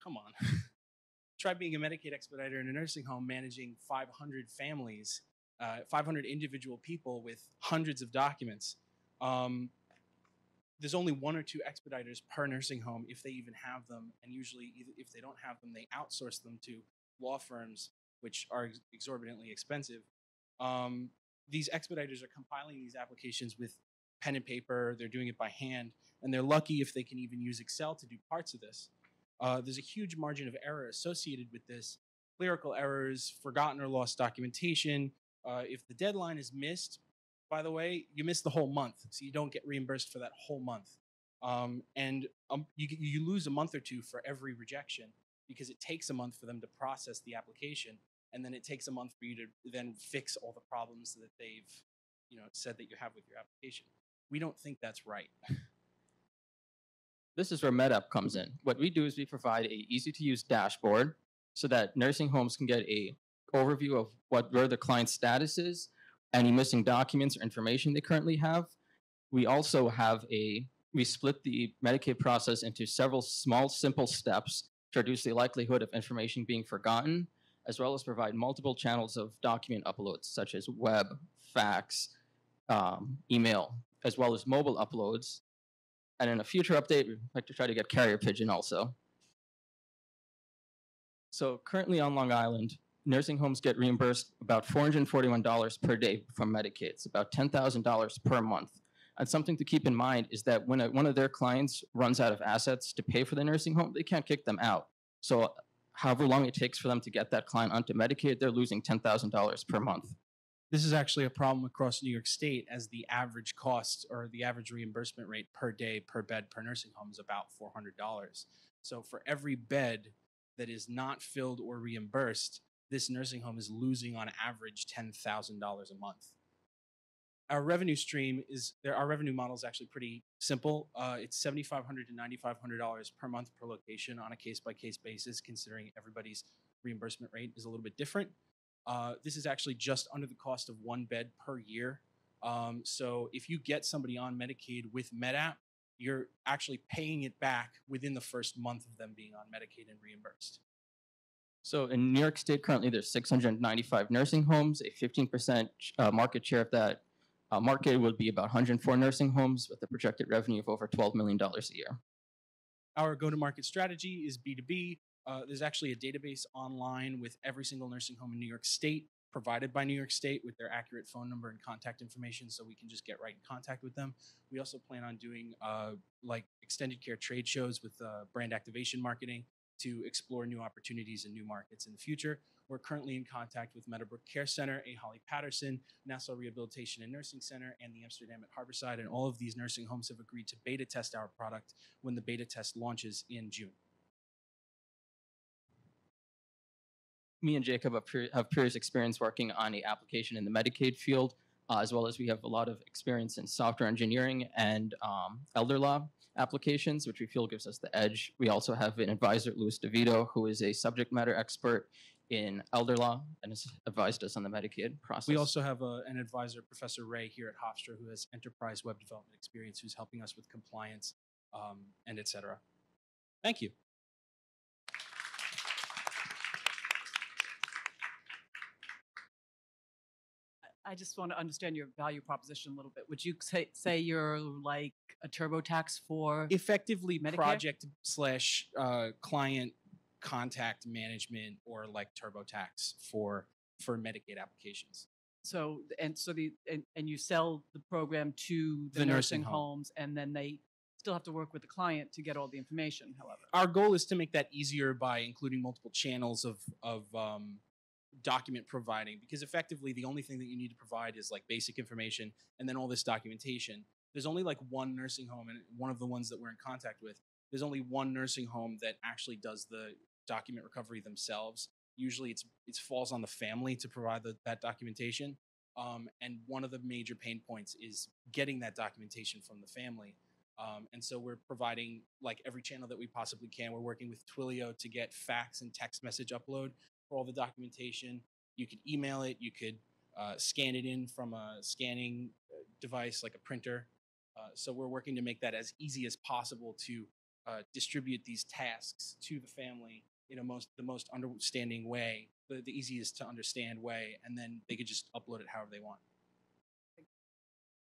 Come on. try being a Medicaid expediter in a nursing home managing 500 families, uh, 500 individual people with hundreds of documents. Um, there's only one or two expediters per nursing home if they even have them, and usually, if they don't have them, they outsource them to law firms, which are ex- exorbitantly expensive. Um, these expediters are compiling these applications with pen and paper. They're doing it by hand, and they're lucky if they can even use Excel to do parts of this. Uh, there's a huge margin of error associated with this clerical errors, forgotten or lost documentation. Uh, if the deadline is missed, by the way, you miss the whole month, so you don't get reimbursed for that whole month. Um, and um, you, you lose a month or two for every rejection because it takes a month for them to process the application, and then it takes a month for you to then fix all the problems that they've, you know, said that you have with your application. We don't think that's right. This is where MedApp comes in. What we do is we provide a easy to use dashboard so that nursing homes can get a overview of what where the client's status is, any missing documents or information they currently have. We also have a we split the Medicaid process into several small simple steps to reduce the likelihood of information being forgotten, as well as provide multiple channels of document uploads such as web, fax, um, email, as well as mobile uploads and in a future update, we'd like to try to get carrier pigeon also. So currently on Long Island, nursing homes get reimbursed about $441 per day from Medicaid. It's about $10,000 per month. And something to keep in mind is that when a, one of their clients runs out of assets to pay for the nursing home, they can't kick them out. So however long it takes for them to get that client onto Medicaid, they're losing $10,000 per month. This is actually a problem across New York State as the average cost or the average reimbursement rate per day per bed per nursing home is about $400. So for every bed that is not filled or reimbursed, this nursing home is losing on average $10,000 a month. Our revenue stream is there. Our revenue model is actually pretty simple. Uh, it's $7,500 to ninety five hundred dollars per month per location on a case by case basis, considering everybody's reimbursement rate is a little bit different. Uh, this is actually just under the cost of one bed per year. Um, so if you get somebody on Medicaid with MedApp, you're actually paying it back within the first month of them being on Medicaid and reimbursed. So in New York State, currently there's 695 nursing homes. A 15% uh, market share of that uh, market would be about 104 nursing homes with a projected revenue of over $12 million a year. Our go to market strategy is B2B. Uh, there's actually a database online with every single nursing home in New York State provided by New York State with their accurate phone number and contact information so we can just get right in contact with them. We also plan on doing uh, like extended care trade shows with uh, brand activation marketing to explore new opportunities and new markets in the future. We're currently in contact with Meadowbrook Care Center, A. Holly Patterson, Nassau Rehabilitation and Nursing Center, and the Amsterdam at Harborside. And all of these nursing homes have agreed to beta test our product when the beta test launches in June. Me and Jacob have, pre- have previous experience working on a application in the Medicaid field, uh, as well as we have a lot of experience in software engineering and um, elder law applications, which we feel gives us the edge. We also have an advisor, Louis DeVito, who is a subject matter expert in elder law and has advised us on the Medicaid process. We also have a, an advisor, Professor Ray, here at Hofstra, who has enterprise web development experience, who's helping us with compliance um, and et cetera. Thank you. I just want to understand your value proposition a little bit. Would you say say you're like a TurboTax for Effectively, Medicare? project slash uh, client contact management or like TurboTax for for Medicaid applications. so and so the and, and you sell the program to the, The nursing nursing home. homes and then they still have to work with the client to get all the information. However, Our goal is to make that easier by including multiple channels of of um, document providing because effectively the only thing that you need to provide is like basic information and then all this documentation. There's only like one nursing home and one of the ones that we're in contact with. There's only one nursing home that actually does the document recovery themselves. Usually it's it falls on the family to provide the, that documentation. Um, and one of the major pain points is getting that documentation from the family. Um, and so we're providing like every channel that we possibly can. We're working with Twilio to get fax and text message upload for all the documentation. You could email it. You could uh, scan it in from a scanning uh, device like a printer. Uh, so we're working to make that as easy as possible to uh, distribute these tasks to the family in a most the most understanding way, the, the easiest to understand way, and then they could just upload it however they want.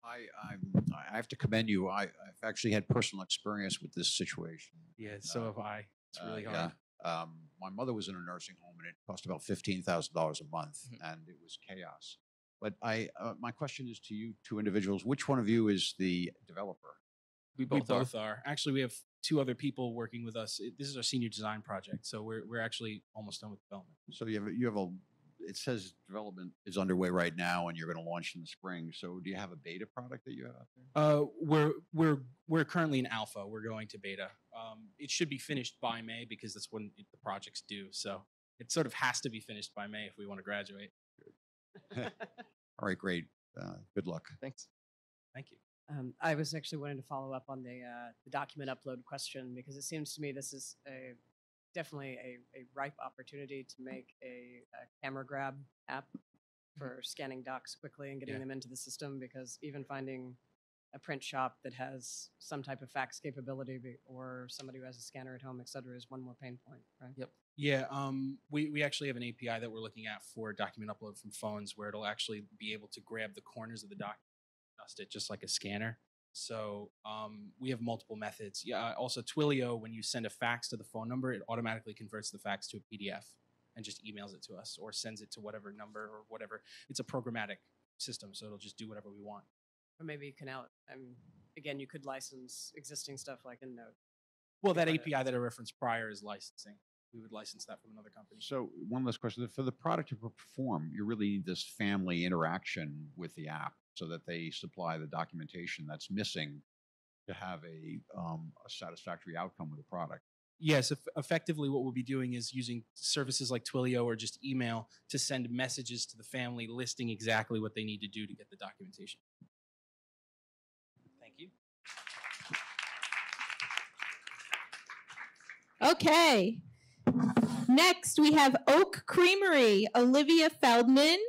I, I'm, I have to commend you. I, I've actually had personal experience with this situation. Yeah, so have I. It's Uh, really yeah. Hard. Um, my mother was in a nursing home and it cost about fifteen thousand dollars a month, Mm-hmm. and it was chaos. But I, uh, my question is to you two individuals: Which one of you is the developer? we We both, are. are. Actually, we have two other people working with us. It- This is our senior design project, so we're we're actually almost done with development. So you have a- you have a. It says development is underway right now, and you're going to launch in the spring. So do you have a beta product that you have out there? Uh, we're we're we're currently in alpha. We're going to beta. Um, it should be finished by May because that's when it, the project's due. So it sort of has to be finished by May if we want to graduate. All right, great. Uh, good luck. Thanks. Thank you. Um, I was actually wanting to follow up on the, uh, the document upload question because it seems to me this is a definitely a, a ripe opportunity to make a, a camera grab app for scanning docs quickly and getting Yeah. them into the system because even finding a print shop that has some type of fax capability or somebody who has a scanner at home, et cetera, is one more pain point, right? Yep. Yeah, um, we, we actually have an API that we're looking at for document upload from phones where it'll actually be able to grab the corners of the document, adjust it just like a scanner. So um, we have multiple methods. Yeah, also Twilio, when you send a fax to the phone number, it automatically converts the fax to a PDF and just emails it to us or sends it to whatever number or whatever. It's a programmatic system, so it'll just do whatever we want. Or maybe you can out, I mean, again, you could license existing stuff like in Node. Well, that API that I referenced prior is licensing. We would license that from another company. So one last question: For the product to perform, you really need this family interaction with the app, so that they supply the documentation that's missing to have a, um, a satisfactory outcome with the product. Yes, eff- effectively, what we'll be doing is using services like Twilio or just email to send messages to the family listing exactly what they need to do to get the documentation. Thank you. Okay. Next, we have Oak Creamery, Olivia Feldman,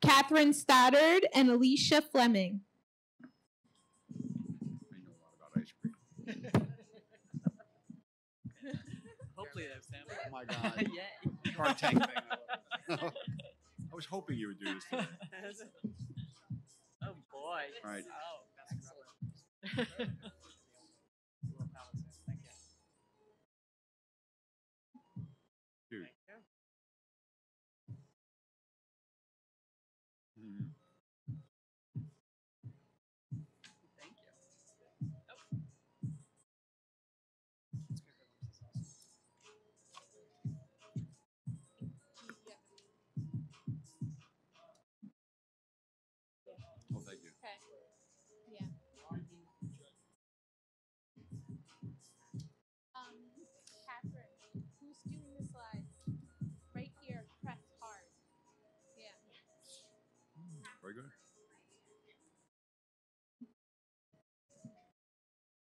Catherine Stoddard, and Alicia Fleming. I know a lot about ice cream. hopefully that's Sam. Oh my God! Yay. Shark Tank thing. I was hoping you would do this. Today. oh boy. All right. Oh, that's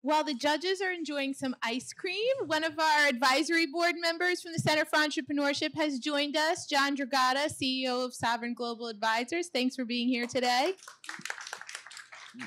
While the judges are enjoying some ice cream, one of our advisory board members from the Center for Entrepreneurship has joined us, John Dragata, CEO of Sovereign Global Advisors. Thanks for being here today. Hmm.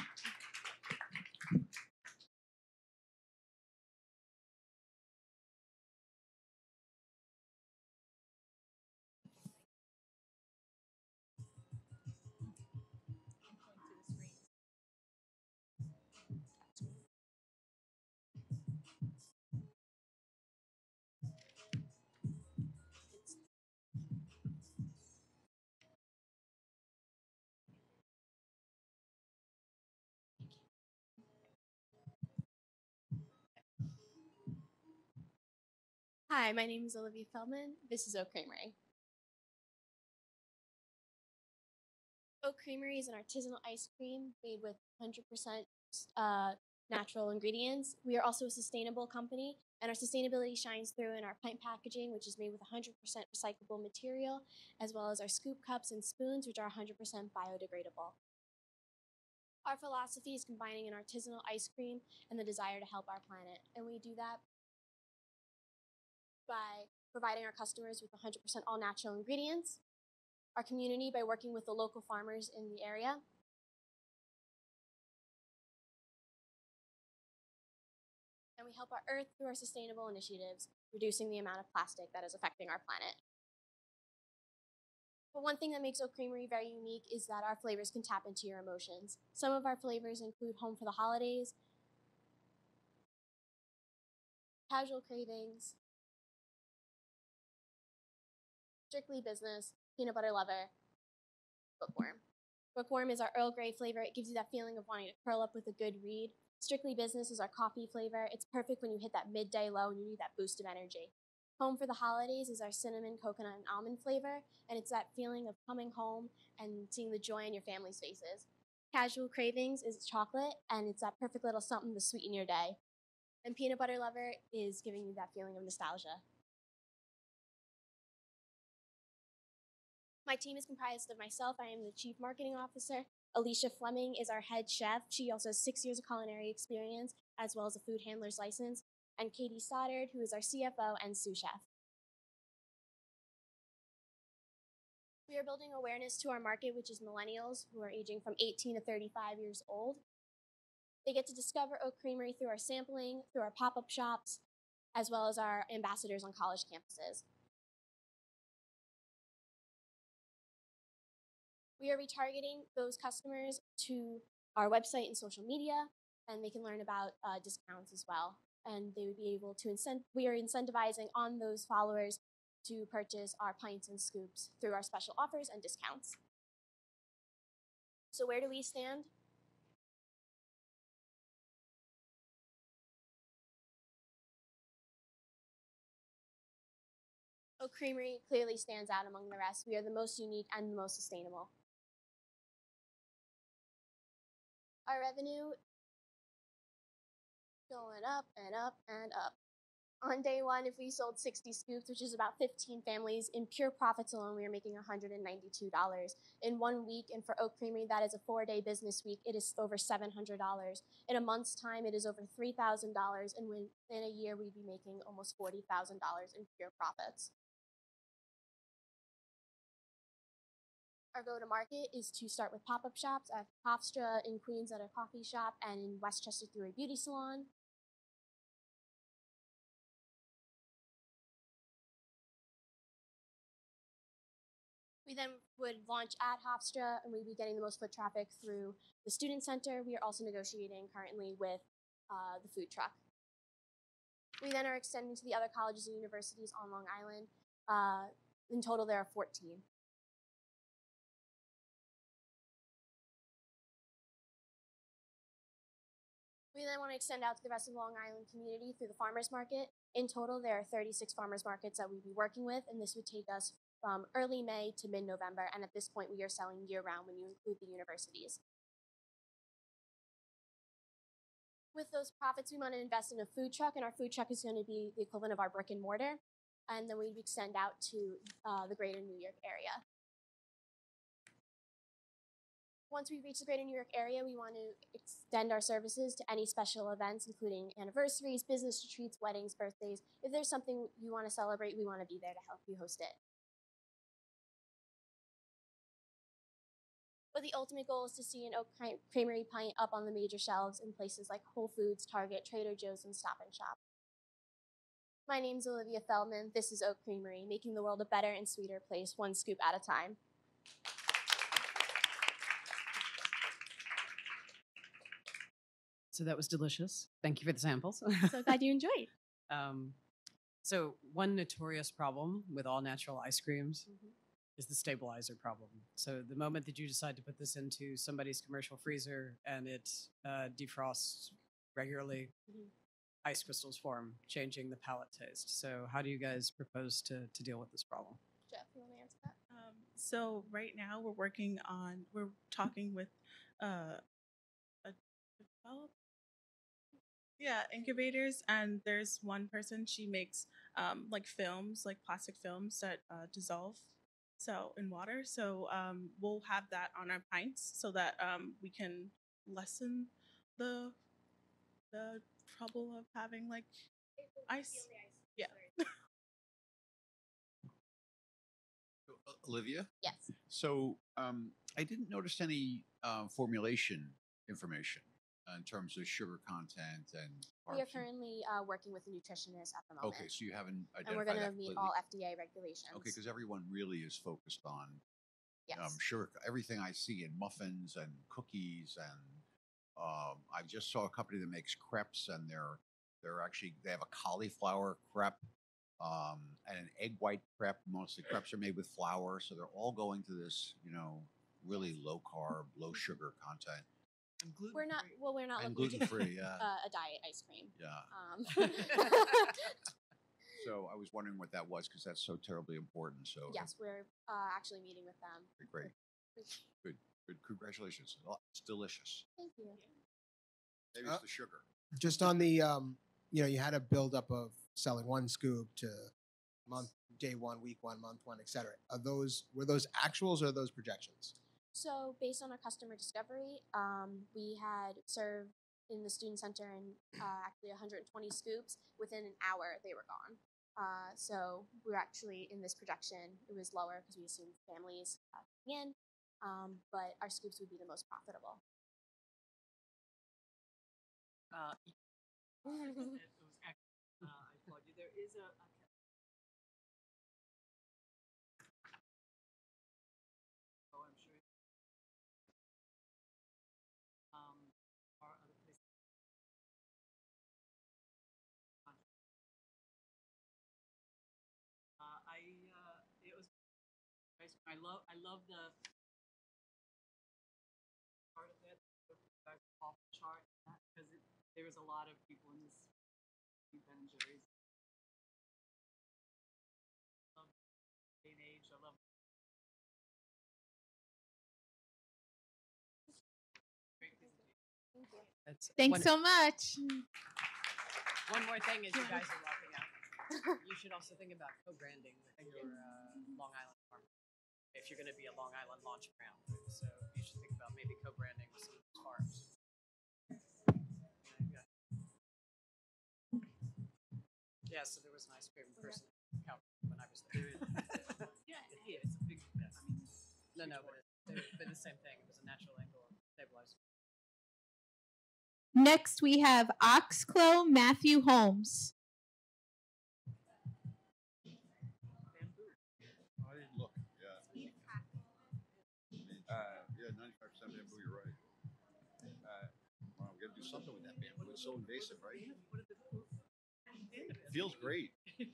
Hi, my name is Olivia Feldman. This is Oak Creamery. Oak Creamery is an artisanal ice cream made with 100% uh, natural ingredients. We are also a sustainable company, and our sustainability shines through in our pint packaging, which is made with 100% recyclable material, as well as our scoop cups and spoons, which are 100% biodegradable. Our philosophy is combining an artisanal ice cream and the desire to help our planet, and we do that by providing our customers with 100% all natural ingredients, our community by working with the local farmers in the area, and we help our earth through our sustainable initiatives, reducing the amount of plastic that is affecting our planet. But one thing that makes Oak Creamery very unique is that our flavors can tap into your emotions. Some of our flavors include Home for the Holidays, Casual Cravings, Strictly Business, Peanut Butter Lover, Bookworm. Bookworm is our Earl Grey flavor. It gives you that feeling of wanting to curl up with a good read. Strictly Business is our coffee flavor. It's perfect when you hit that midday low and you need that boost of energy. Home for the Holidays is our cinnamon, coconut, and almond flavor, and it's that feeling of coming home and seeing the joy in your family's faces. Casual Cravings is chocolate, and it's that perfect little something to sweeten your day. And Peanut Butter Lover is giving you that feeling of nostalgia. My team is comprised of myself. I am the Chief Marketing Officer. Alicia Fleming is our head chef. She also has six years of culinary experience, as well as a food handler's license. And Katie Stoddard, who is our CFO and sous chef. We are building awareness to our market, which is millennials who are aging from 18 to 35 years old. They get to discover Oak Creamery through our sampling, through our pop up shops, as well as our ambassadors on college campuses. We are retargeting those customers to our website and social media, and they can learn about uh, discounts as well. And they would be able to incent. We are incentivizing on those followers to purchase our pints and scoops through our special offers and discounts. So where do we stand? Oak Creamery clearly stands out among the rest. We are the most unique and the most sustainable. Our revenue going up and up and up. On day one, if we sold 60 scoops, which is about 15 families, in pure profits alone, we are making $192. In one week, and for Oak Creamery, that is a four day business week, it is over $700. In a month's time, it is over $3,000, and within a year, we'd be making almost $40,000 in pure profits. Our go to market is to start with pop up shops at Hofstra in Queens at a coffee shop and in Westchester through a beauty salon. We then would launch at Hofstra and we'd be getting the most foot traffic through the student center. We are also negotiating currently with uh, the food truck. We then are extending to the other colleges and universities on Long Island. Uh, in total, there are 14. We then want to extend out to the rest of the Long Island community through the farmers market. In total, there are 36 farmers markets that we'd be working with, and this would take us from early May to mid November. And at this point, we are selling year round when you include the universities. With those profits, we want to invest in a food truck, and our food truck is going to be the equivalent of our brick and mortar. And then we'd extend out to uh, the greater New York area. Once we reach the greater New York area, we want to extend our services to any special events, including anniversaries, business retreats, weddings, birthdays. If there's something you want to celebrate, we want to be there to help you host it. But the ultimate goal is to see an Oak Creamery pint up on the major shelves in places like Whole Foods, Target, Trader Joe's, and Stop and Shop. My name's Olivia Feldman. This is Oak Creamery, making the world a better and sweeter place, one scoop at a time. So that was delicious. Thank you for the samples. So glad you enjoyed. Um, so one notorious problem with all natural ice creams Mm-hmm. is the stabilizer problem. So the moment that you decide to put this into somebody's commercial freezer and it uh, defrosts regularly, Mhm. ice crystals form, changing the palate taste. So how do you guys propose to, to deal with this problem? Jeff, you want to answer that? Um, so right now we're working on we're talking with uh, a develop yeah incubators and there's one person she makes um, like films like plastic films that uh, dissolve so in water so um, we'll have that on our pints so that um, we can lessen the the trouble of having like ice yeah Olivia? Yes. So um, I didn't notice any uh, formulation information in terms of sugar content and We are currently uh, working with a nutritionist at the moment. Okay, so you haven't identified and we're going to meet all FDA regulations. Okay, because everyone really is focused on Yes. um, sugar. Everything I see in muffins and cookies, and um, I just saw a company that makes crepes, and they're they're actually they have a cauliflower crepe um, and an egg white crepe. Most of the crepes are made with flour, so they're all going to this, you know, really low carb, low sugar content. We're not. Well, we're not And looking gluten-free, yeah. uh, a diet ice cream. Yeah. Um, So I was wondering what that was because that's so terribly important. So yes, we're uh, actually meeting with them. okay, great, good, good. Congratulations. It's delicious. Thank you. Maybe Uh, it's the sugar. just on the um you know you had a buildup of selling one scoop to month day one week one month one etc are those were those actuals or those projections So, based on our customer discovery, um, we had served in the student center and uh, actually 120 scoops. Within an hour, they were gone. Uh, so, we were actually in this projection, it was lower because we assumed families uh, coming in, um, but our scoops would be the most profitable. Uh, it was excellent. Uh, I applaud you. There is a, a I love I love the part of it off the chart because it, there's a lot of people in this Ben and Jerry's. Love day and age. I love. Great presentation. That's Thanks one- so much. One more thing as you guys are wrapping up. You should also think about co-branding with your uh, Long Island farm. If you're going to be a Long Island launch brand, so you should think about maybe co-branding with some of those farms. Yeah, so there was an ice cream person in California when I was there. Yeah, yeah, it's a big. I mean, no, no, but it, they did the same thing. It was a natural angle stabilizer. Next, we have Oxglow Matthew Holmes. I didn't look. Yeah. Uh, yeah, ninety-five percent bamboo. You're right. Uh, wow, we got to do something with that bamboo. It's so invasive, right? It feels great.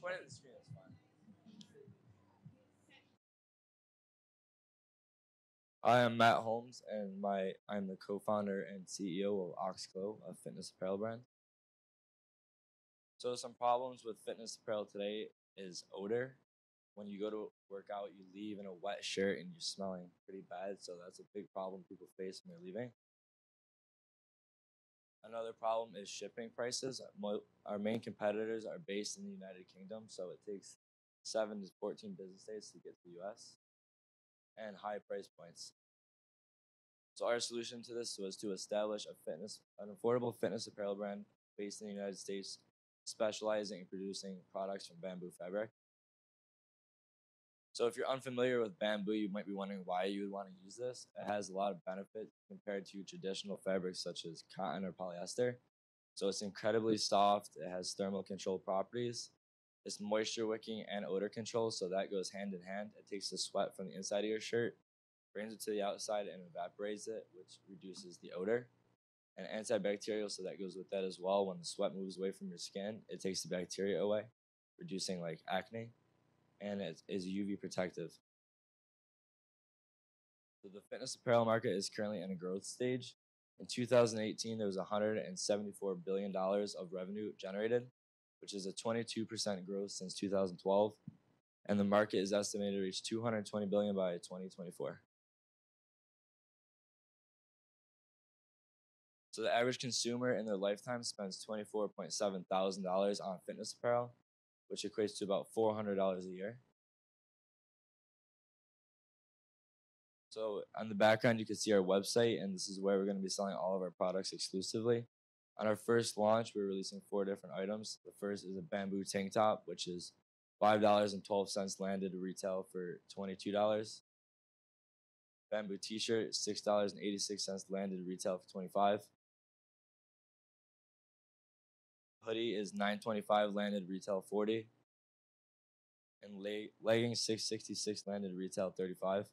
Point at the screen, that's fine. I am Matt Holmes, and my I'm the co-founder and CEO of Oxglow, a fitness apparel brand. So some problems with fitness apparel today is odor. When you go to work out, you leave in a wet shirt and you're smelling pretty bad. So that's a big problem people face when they're leaving. Another problem is shipping prices. Our main competitors are based in the United Kingdom, so it takes seven to 14 business days to get to the US. and high price points. So our solution to this was to establish a fitness, an affordable fitness apparel brand based in the United States, specializing in producing products from bamboo fabric. So if you're unfamiliar with bamboo, you might be wondering why you would want to use this. It has a lot of benefits compared to traditional fabrics such as cotton or polyester. So it's incredibly soft. It has thermal control properties. It's moisture wicking and odor control, so that goes hand in hand. It takes the sweat from the inside of your shirt, brings it to the outside, and evaporates it, which reduces the odor. And antibacterial, so that goes with that as well. When the sweat moves away from your skin, it takes the bacteria away, reducing like acne, and it is UV protective. So the fitness apparel market is currently in a growth stage. In 2018, there was 174 billion dollars of revenue generated, which is a 22% growth since 2012, and the market is estimated to reach 220 billion by 2024. So the average consumer in their lifetime spends $24.7 thousand on fitness apparel, which equates to about $400 a year. So on the background, you can see our website, and this is where we're going to be selling all of our products exclusively. On our first launch, we're releasing four different items. The first is a bamboo tank top, which is $5.12 landed retail for $22. Bamboo t-shirt, $6.86 landed retail for 25 Hoodie is 925 landed retail 40 and leg- leggings 666 landed retail 35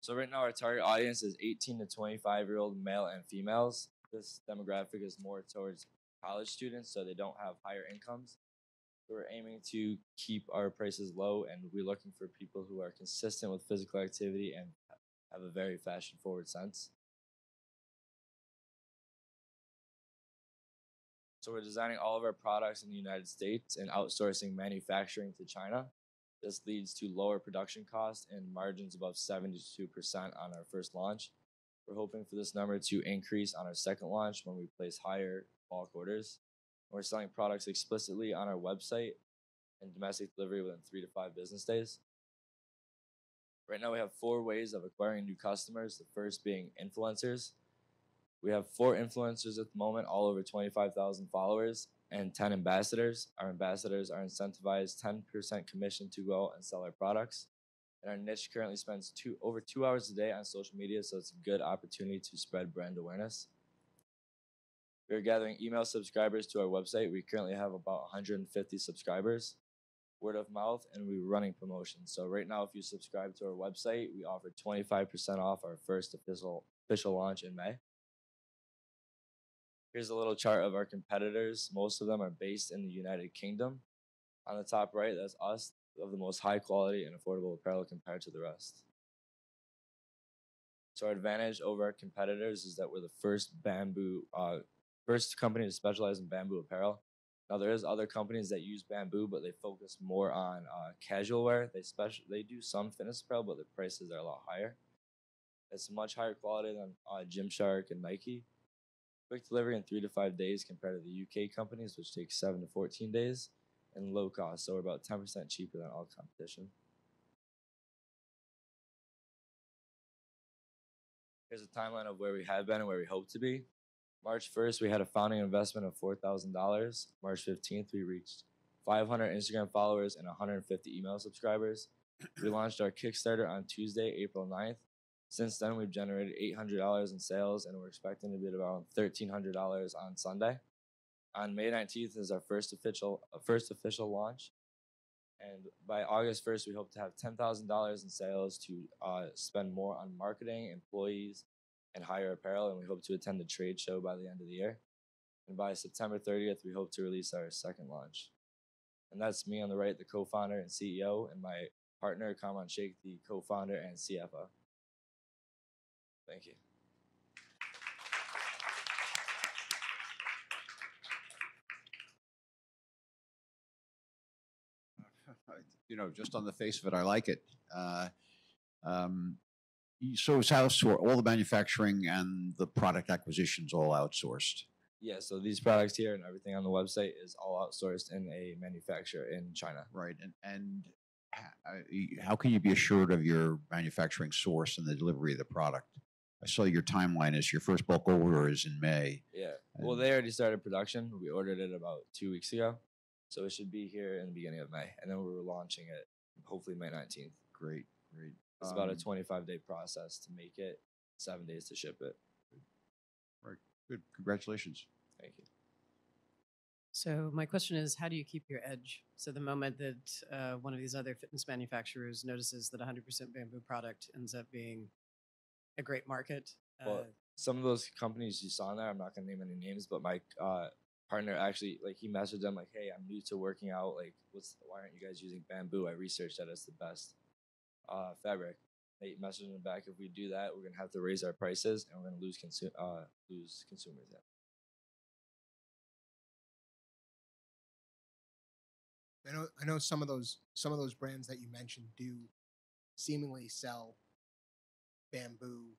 So right now our target audience is 18 to 25 year old male and females. This demographic is more towards college students, so they don't have higher incomes. We're aiming to keep our prices low, and we're looking for people who are consistent with physical activity and have a very fashion forward sense. So we're designing all of our products in the United States and outsourcing manufacturing to China. This leads to lower production costs and margins above 72% on our first launch. We're hoping for this number to increase on our second launch when we place higher bulk orders. We're selling products explicitly on our website and domestic delivery within three to five business days. Right now, we have four ways of acquiring new customers. The first being influencers. We have four influencers at the moment, all over 25,000 followers, and 10 ambassadors. Our ambassadors are incentivized 10% commission to go out and sell our products. And our niche currently spends two, over two hours a day on social media, so it's a good opportunity to spread brand awareness. We're gathering email subscribers to our website. We currently have about 150 subscribers, word of mouth, and we're running promotions. So right now, if you subscribe to our website, we offer 25% off our first official official launch in May. Here's a little chart of our competitors. Most of them are based in the United Kingdom. On the top right, that's us of the most high quality and affordable apparel compared to the rest. So our advantage over our competitors is that we're the first bamboo, uh, first company to specialize in bamboo apparel. Now there is other companies that use bamboo, but they focus more on uh, casual wear. They special they do some fitness apparel, but the prices are a lot higher. It's much higher quality than uh, Gymshark and Nike. Quick delivery in three to five days compared to the UK companies, which take seven to 14 days, and low cost, so we're about 10% cheaper than all competition. Here's a timeline of where we have been and where we hope to be. March 1st, we had a founding investment of $4,000. March 15th, we reached 500 Instagram followers and 150 email subscribers. We launched our Kickstarter on Tuesday, April 9th, since then, we've generated $800 in sales, and we're expecting to be at around $1,300 on Sunday. On May 19th is our first official uh, first official launch, and by August 1st, we hope to have $10,000 in sales to uh, spend more on marketing, employees, and hire apparel. And we hope to attend the trade show by the end of the year. And by September 30th, we hope to release our second launch. And that's me on the right, the co-founder and CEO, and my partner, Karman Sheikh, the co-founder and CFO. Thank you. you know, just on the face of it, I like it. Uh, um, so it's outsourced. All the manufacturing and the product acquisitions all outsourced. Yeah, so these products here and everything on the website is all outsourced in a manufacturer in China. Right, and and how can you be assured of your manufacturing source and the delivery of the product? I saw your timeline is your first bulk order is in May. Yeah. Well, they already started production. We ordered it about two weeks ago, so it should be here in the beginning of May, and then we're launching it hopefully May nineteenth. Great, great. It's about a Um, twenty-five day process to make it, seven days to ship it. Right. Good. Congratulations. Thank you. So my question is, how do you keep your edge? So the moment that uh, one of these other fitness manufacturers notices that 100% bamboo product ends up being a great market, uh, Well, some of those companies you saw in there, I'm not gonna name any names, but my uh, partner actually like he messaged them like, "Hey, I'm new to working out. Like, what's why aren't you guys using bamboo? I researched that it's the best uh, fabric." They messaged them back, "If we do that, we're gonna have to raise our prices and we're gonna lose consu- uh, lose consumers." Yeah. I know I know some of those some of those brands that you mentioned do seemingly sell bamboo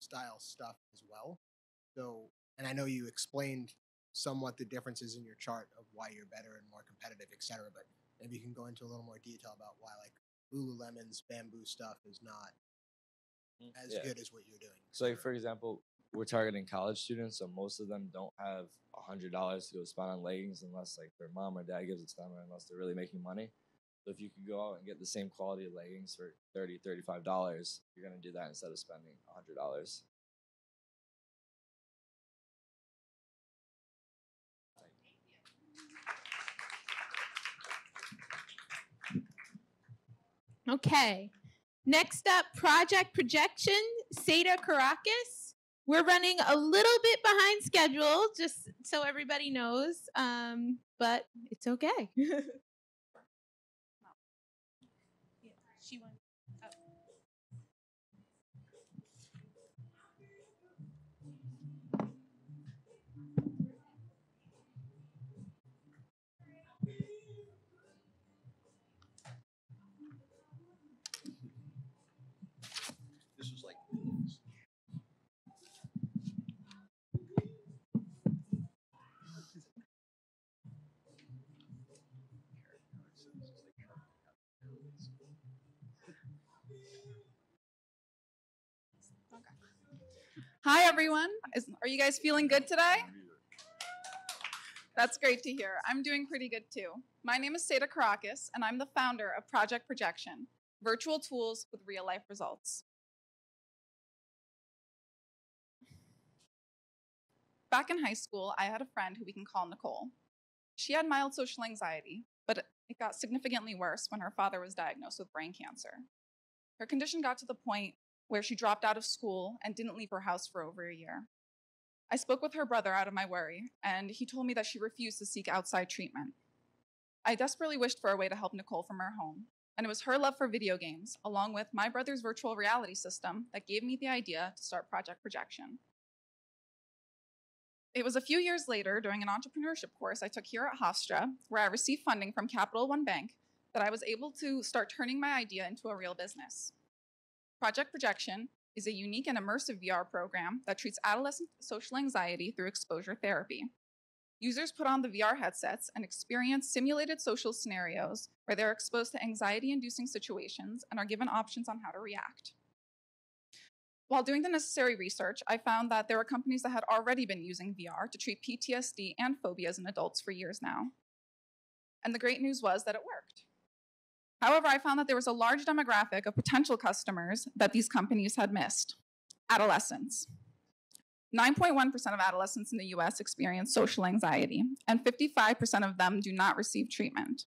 style stuff as well. So, and I know you explained somewhat the differences in your chart of why you're better and more competitive, et cetera. But maybe you can go into a little more detail about why like Lululemon's bamboo stuff is not mm, as Yeah. good as what you're doing. So, like for example, we're targeting college students, so most of them don't have a hundred dollars to go spend on leggings unless like their mom or dad gives it to them, or unless they're really making money. So if you could go out and get the same quality of leggings for 30 35 dollars, you're gonna do that instead of spending a hundred dollars. Okay. Next up, project projection, Seda Caracas. We're running a little bit behind schedule, just so everybody knows, um, but it's okay. Hi, everyone. Is, are you guys feeling good today? That's great to hear. I'm doing pretty good too. My name is Seda Caracas, and I'm the founder of Project Projection virtual tools with real life results. Back in high school, I had a friend who we can call Nicole. She had mild social anxiety, but it got significantly worse when her father was diagnosed with brain cancer. Her condition got to the point where she dropped out of school and didn't leave her house for over a year. I spoke with her brother out of my worry, and he told me that she refused to seek outside treatment. I desperately wished for a way to help Nicole from her home, and it was her love for video games, along with my brother's virtual reality system, that gave me the idea to start Project Projection. It was a few years later, during an entrepreneurship course I took here at Hofstra, where I received funding from Capital One Bank, that I was able to start turning my idea into a real business. Project Projection is a unique and immersive VR program that treats adolescent social anxiety through exposure therapy. Users put on the VR headsets and experience simulated social scenarios where they're exposed to anxiety inducing situations and are given options on how to react. While doing the necessary research, I found that there were companies that had already been using VR to treat PTSD and phobias in adults for years now. And the great news was that it worked. However, I found that there was a large demographic of potential customers that these companies had missed adolescents. 9.1% of adolescents in the US experience social anxiety, and 55% of them do not receive treatment.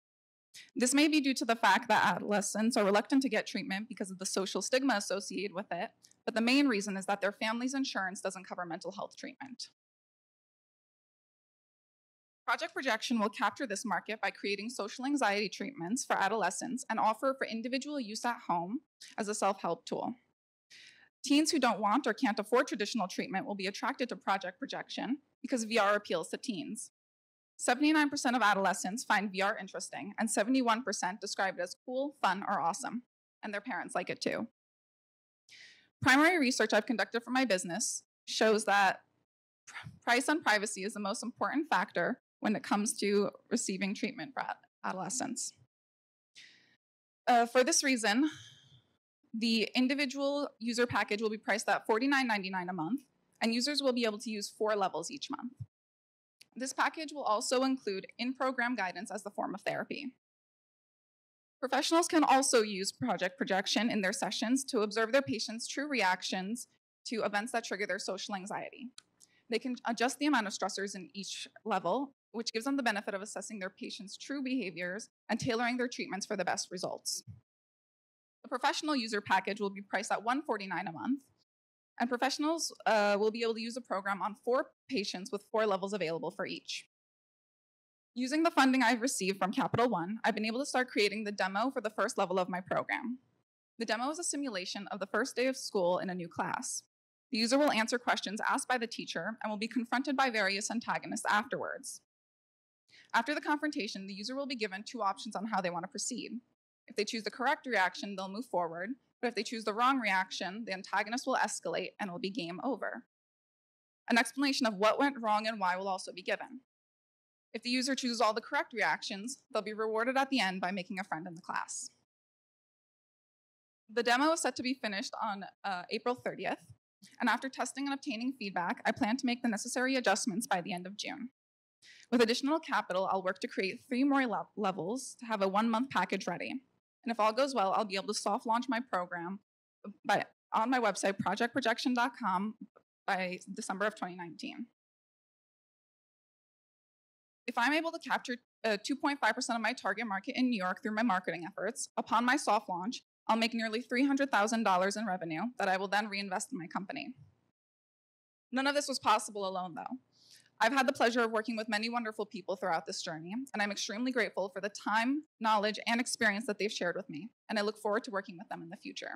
This may be due to the fact that adolescents are reluctant to get treatment because of the social stigma associated with it, but the main reason is that their family's insurance doesn't cover mental health treatment. Project Projection will capture this market by creating social anxiety treatments for adolescents and offer for individual use at home as a self help tool. Teens who don't want or can't afford traditional treatment will be attracted to Project Projection because VR appeals to teens. 79% of adolescents find VR interesting, and 71% describe it as cool, fun, or awesome, and their parents like it too. Primary research I've conducted for my business shows that Price on privacy is the most important factor when it comes to receiving treatment for adolescents. Uh, for this reason, the individual user package will be priced at $49.99 a month, and users will be able to use four levels each month. This package will also include in program guidance as the form of therapy. Professionals can also use project projection in their sessions to observe their patients' true reactions to events that trigger their social anxiety. They can adjust the amount of stressors in each level, which gives them the benefit of assessing their patients' true behaviors and tailoring their treatments for the best results. The professional user package will be priced at 149 a month, and professionals uh, will be able to use the program on four patients with four levels available for each. Using the funding I've received from Capital One, I've been able to start creating the demo for the first level of my program. The demo is a simulation of the first day of school in a new class. The user will answer questions asked by the teacher and will be confronted by various antagonists afterwards. After the confrontation, the user will be given two options on how they want to proceed. If they choose the correct reaction, they'll move forward, but if they choose the wrong reaction, the antagonist will escalate and it will be game over. An explanation of what went wrong and why will also be given. If the user chooses all the correct reactions, they'll be rewarded at the end by making a friend in the class. The demo is set to be finished on uh, April 30th, and after testing and obtaining feedback, I plan to make the necessary adjustments by the end of June. With additional capital, I'll work to create three more le- levels to have a one month package ready. And if all goes well, I'll be able to soft launch my program by, on my website, projectprojection.com, by December of 2019. If I'm able to capture uh, 2.5% of my target market in New York through my marketing efforts, upon my soft launch, I'll make nearly $300,000 in revenue that I will then reinvest in my company. None of this was possible alone, though. I've had the pleasure of working with many wonderful people throughout this journey, and I'm extremely grateful for the time, knowledge, and experience that they've shared with me, and I look forward to working with them in the future.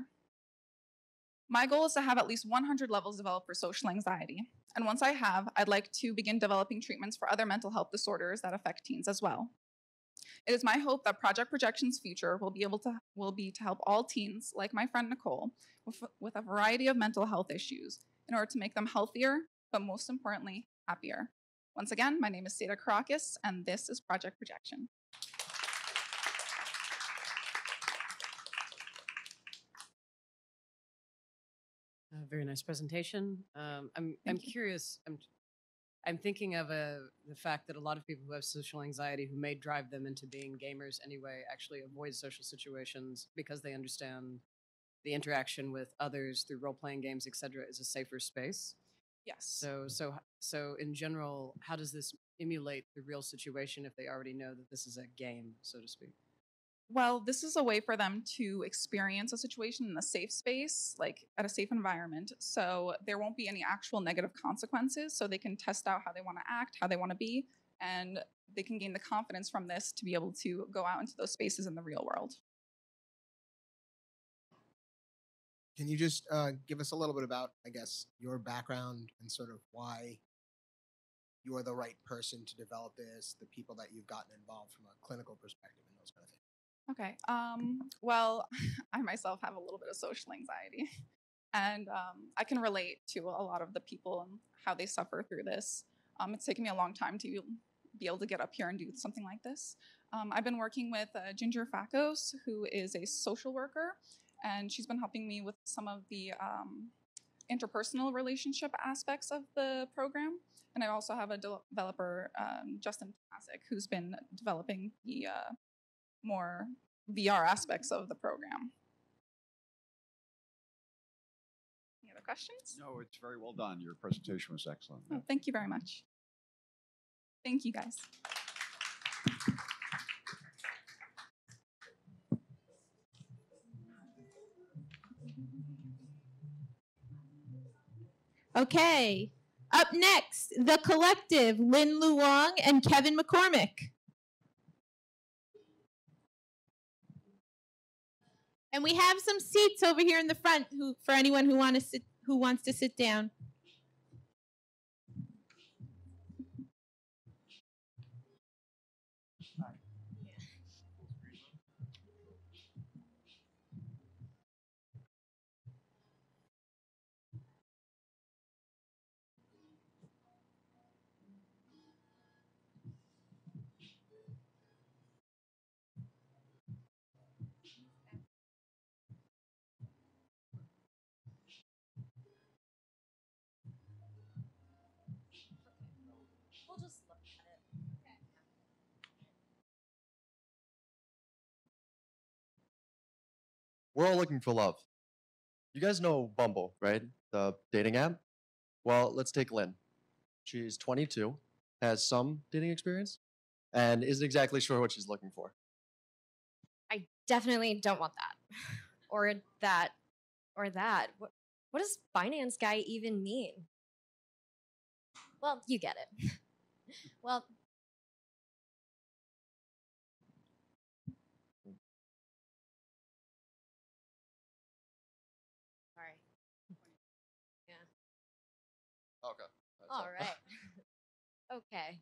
My goal is to have at least 100 levels developed for social anxiety, and once I have, I'd like to begin developing treatments for other mental health disorders that affect teens as well. It is my hope that Project Projection's future will be able to will be to help all teens, like my friend Nicole, with, with a variety of mental health issues in order to make them healthier, but most importantly, happier. Once again, my name is Seda Karakis, and this is Project Projection. Uh, very nice presentation. Um, I'm I'm curious. I'm I'm thinking of a the fact that a lot of people who have social anxiety, who may drive them into being gamers anyway, actually avoid social situations because they understand the interaction with others through role playing games, etc., is a safer space. Yes. So so so in general, how does this emulate the real situation if they already know that this is a game, so to speak? Well, this is a way for them to experience a situation in a safe space, like at a safe environment. So there won't be any actual negative consequences. So they can test out how they want to act, how they want to be, and they can gain the confidence from this to be able to go out into those spaces in the real world. Can you just uh, give us a little bit about, I guess, your background and sort of why you're the right person to develop this, the people that you've gotten involved from a clinical perspective, and those kind of things? Okay. Um, well, I myself have a little bit of social anxiety, and um, I can relate to a lot of the people and how they suffer through this. Um, it's taken me a long time to be able to get up here and do something like this. Um, I've been working with uh, Ginger Fakos, who is a social worker, and she's been helping me with some of the um, interpersonal relationship aspects of the program. And I also have a developer, um, Justin Tomasic, who's been developing the uh, more VR aspects of the program. Any other questions? No, it's very well done. Your presentation was excellent. Oh, thank you very much. Thank you, guys. Okay. Up next, the collective, Lynn Luong and Kevin McCormick. And we have some seats over here in the front who, for anyone who want to sit, who wants to sit down. We're all looking for love. You guys know Bumble, right? The dating app? Well, let's take Lynn. She's 22, has some dating experience, and isn't exactly sure what she's looking for. I definitely don't want that. Or that. Or that. What, what does finance guy even mean? Well, you get it. well, All right. okay.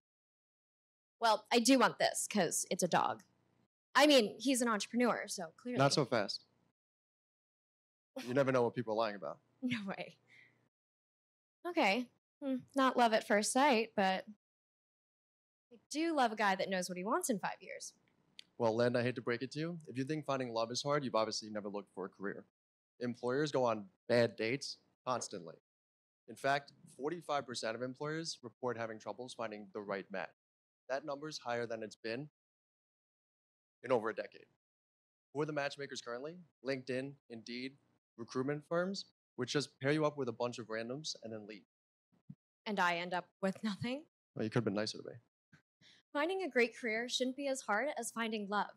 Well, I do want this because it's a dog. I mean, he's an entrepreneur, so clearly. Not so fast. You never know what people are lying about. No way. Okay. Hmm, Not love at first sight, but I do love a guy that knows what he wants in five years. Well, Len, I hate to break it to you. If you think finding love is hard, you've obviously never looked for a career. Employers go on bad dates constantly. In fact, 45% of employers report having troubles finding the right match. That number is higher than it's been in over a decade. Who are the matchmakers currently? LinkedIn, Indeed, recruitment firms, which just pair you up with a bunch of randoms and then leave. And I end up with nothing. Well, you could have been nicer to me. Finding a great career shouldn't be as hard as finding love.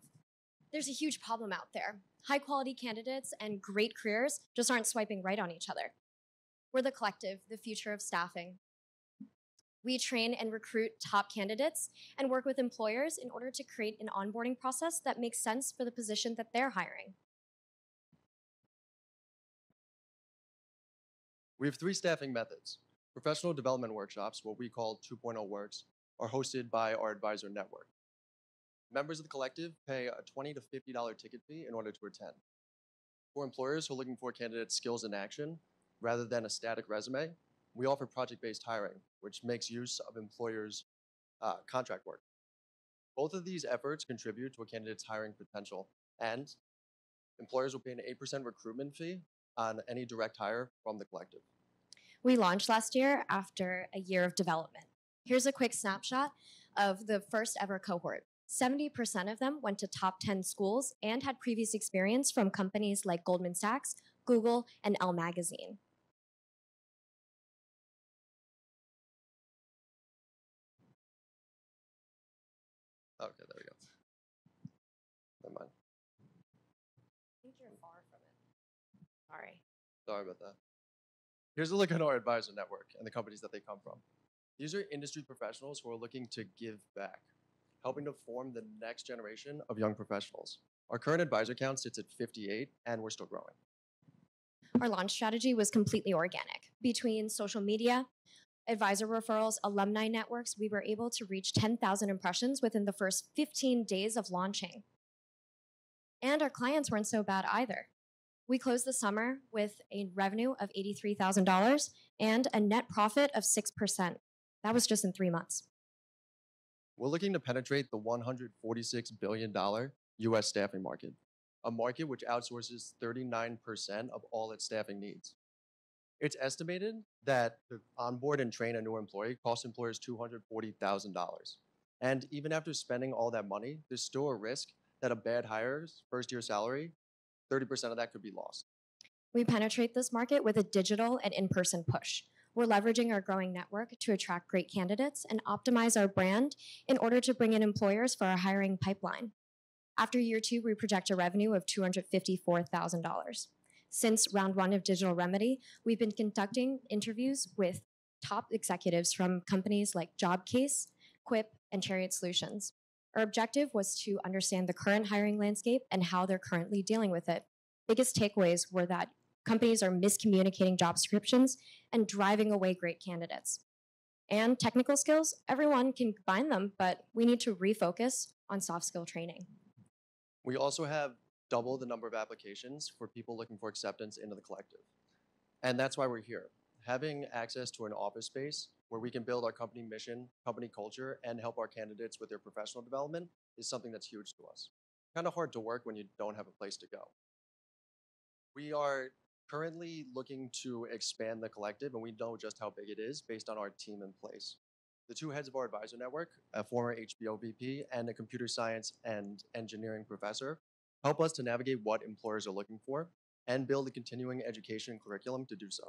There's a huge problem out there. High quality candidates and great careers just aren't swiping right on each other. We're the collective, the future of staffing. We train and recruit top candidates and work with employers in order to create an onboarding process that makes sense for the position that they're hiring. We have three staffing methods. Professional development workshops, what we call 2.0 works, are hosted by our advisor network. Members of the collective pay a 20 to $50 ticket fee in order to attend. For employers who are looking for candidate skills in action rather than a static resume, we offer project based hiring, which makes use of employers' uh, contract work. Both of these efforts contribute to a candidate's hiring potential, and employers will pay an 8% recruitment fee on any direct hire from the collective. We launched last year after a year of development. Here's a quick snapshot of the first ever cohort. 70% of them went to top 10 schools and had previous experience from companies like Goldman Sachs, Google, and Elle Magazine. Sorry. Sorry about that. Here's a look at our advisor network and the companies that they come from. These are industry professionals who are looking to give back, helping to form the next generation of young professionals. Our current advisor count sits at 58, and we're still growing. Our launch strategy was completely organic. Between social media, advisor referrals, alumni networks, we were able to reach 10,000 impressions within the first 15 days of launching. And our clients weren't so bad either. We closed the summer with a revenue of $83,000 and a net profit of 6%. That was just in three months. We're looking to penetrate the $146 billion US staffing market, a market which outsources 39% of all its staffing needs. It's estimated that to onboard and train a new employee costs employers $240,000. And even after spending all that money, there's still a risk that a bad hire's first year salary, 30% of that could be lost. We penetrate this market with a digital and in person push. We're leveraging our growing network to attract great candidates and optimize our brand in order to bring in employers for our hiring pipeline. After year two, we project a revenue of $254,000. Since round one of Digital Remedy, we've been conducting interviews with top executives from companies like JobCase, Quip, and Chariot Solutions. Our objective was to understand the current hiring landscape and how they're currently dealing with it. Biggest takeaways were that companies are miscommunicating job descriptions and driving away great candidates. And technical skills, everyone can combine them, but we need to refocus on soft skill training. We also have double the number of applications for people looking for acceptance into the collective. And that's why we're here. Having access to an office space where we can build our company mission, company culture, and help our candidates with their professional development is something that's huge to us. Kind of hard to work when you don't have a place to go. We are currently looking to expand the collective, and we know just how big it is based on our team in place. The two heads of our advisor network, a former HBO VP and a computer science and engineering professor, help us to navigate what employers are looking for and build a continuing education curriculum to do so.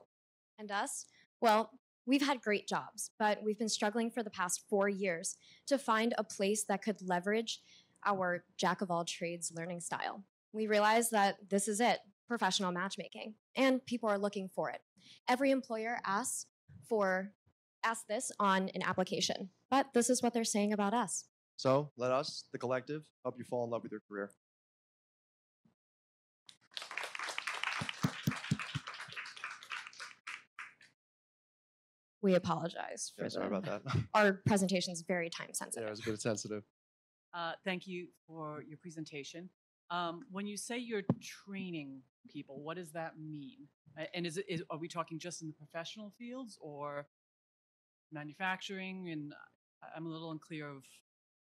And us? Well, we've had great jobs, but we've been struggling for the past four years to find a place that could leverage our jack of all trades learning style. We realized that this is it professional matchmaking, and people are looking for it. Every employer asks for ask this on an application, but this is what they're saying about us. So let us, the collective, help you fall in love with your career. We apologize for Yeah, sorry the- about that. Our presentation is very time sensitive. Yeah, it was a bit sensitive. Uh, thank you for your presentation. Um, when you say you're training people, what does that mean? And is it, is, are we talking just in the professional fields or manufacturing? And I- I'm a little unclear of,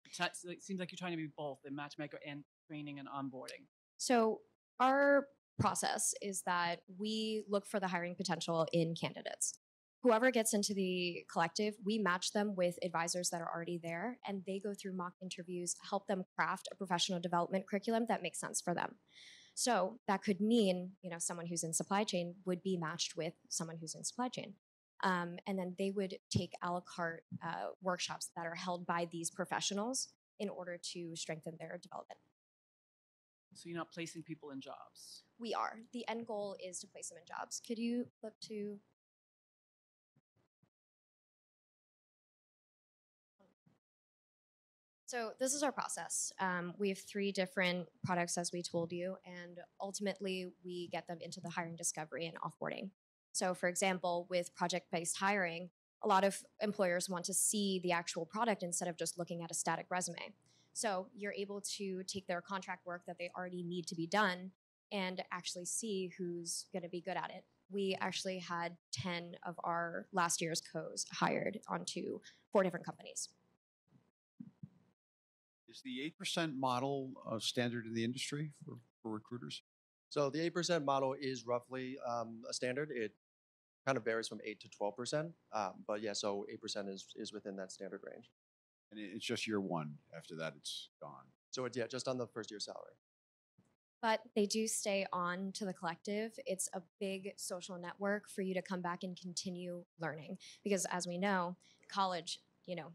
it it seems like you're trying to be both the matchmaker and training and onboarding. So, our process is that we look for the hiring potential in candidates. Whoever gets into the collective, we match them with advisors that are already there, and they go through mock interviews, help them craft a professional development curriculum that makes sense for them. So that could mean, you know, someone who's in supply chain would be matched with someone who's in supply chain. Um, and then they would take a la carte uh, workshops that are held by these professionals in order to strengthen their development. So you're not placing people in jobs. We are. The end goal is to place them in jobs. Could you flip to? So this is our process. Um, we have three different products, as we told you, and ultimately we get them into the hiring discovery and offboarding. So, for example, with project-based hiring, a lot of employers want to see the actual product instead of just looking at a static resume. So you're able to take their contract work that they already need to be done and actually see who's going to be good at it. We actually had 10 of our last year's co's hired onto four different companies. Is the 8% model uh, standard in the industry for, for recruiters? So the 8% model is roughly um, a standard. It kind of varies from 8 to 12%. Um, but yeah, so 8% is, is within that standard range. And it's just year one. After that, it's gone. So it's, yeah, just on the first year salary. But they do stay on to the collective. It's a big social network for you to come back and continue learning. Because as we know, college, you know,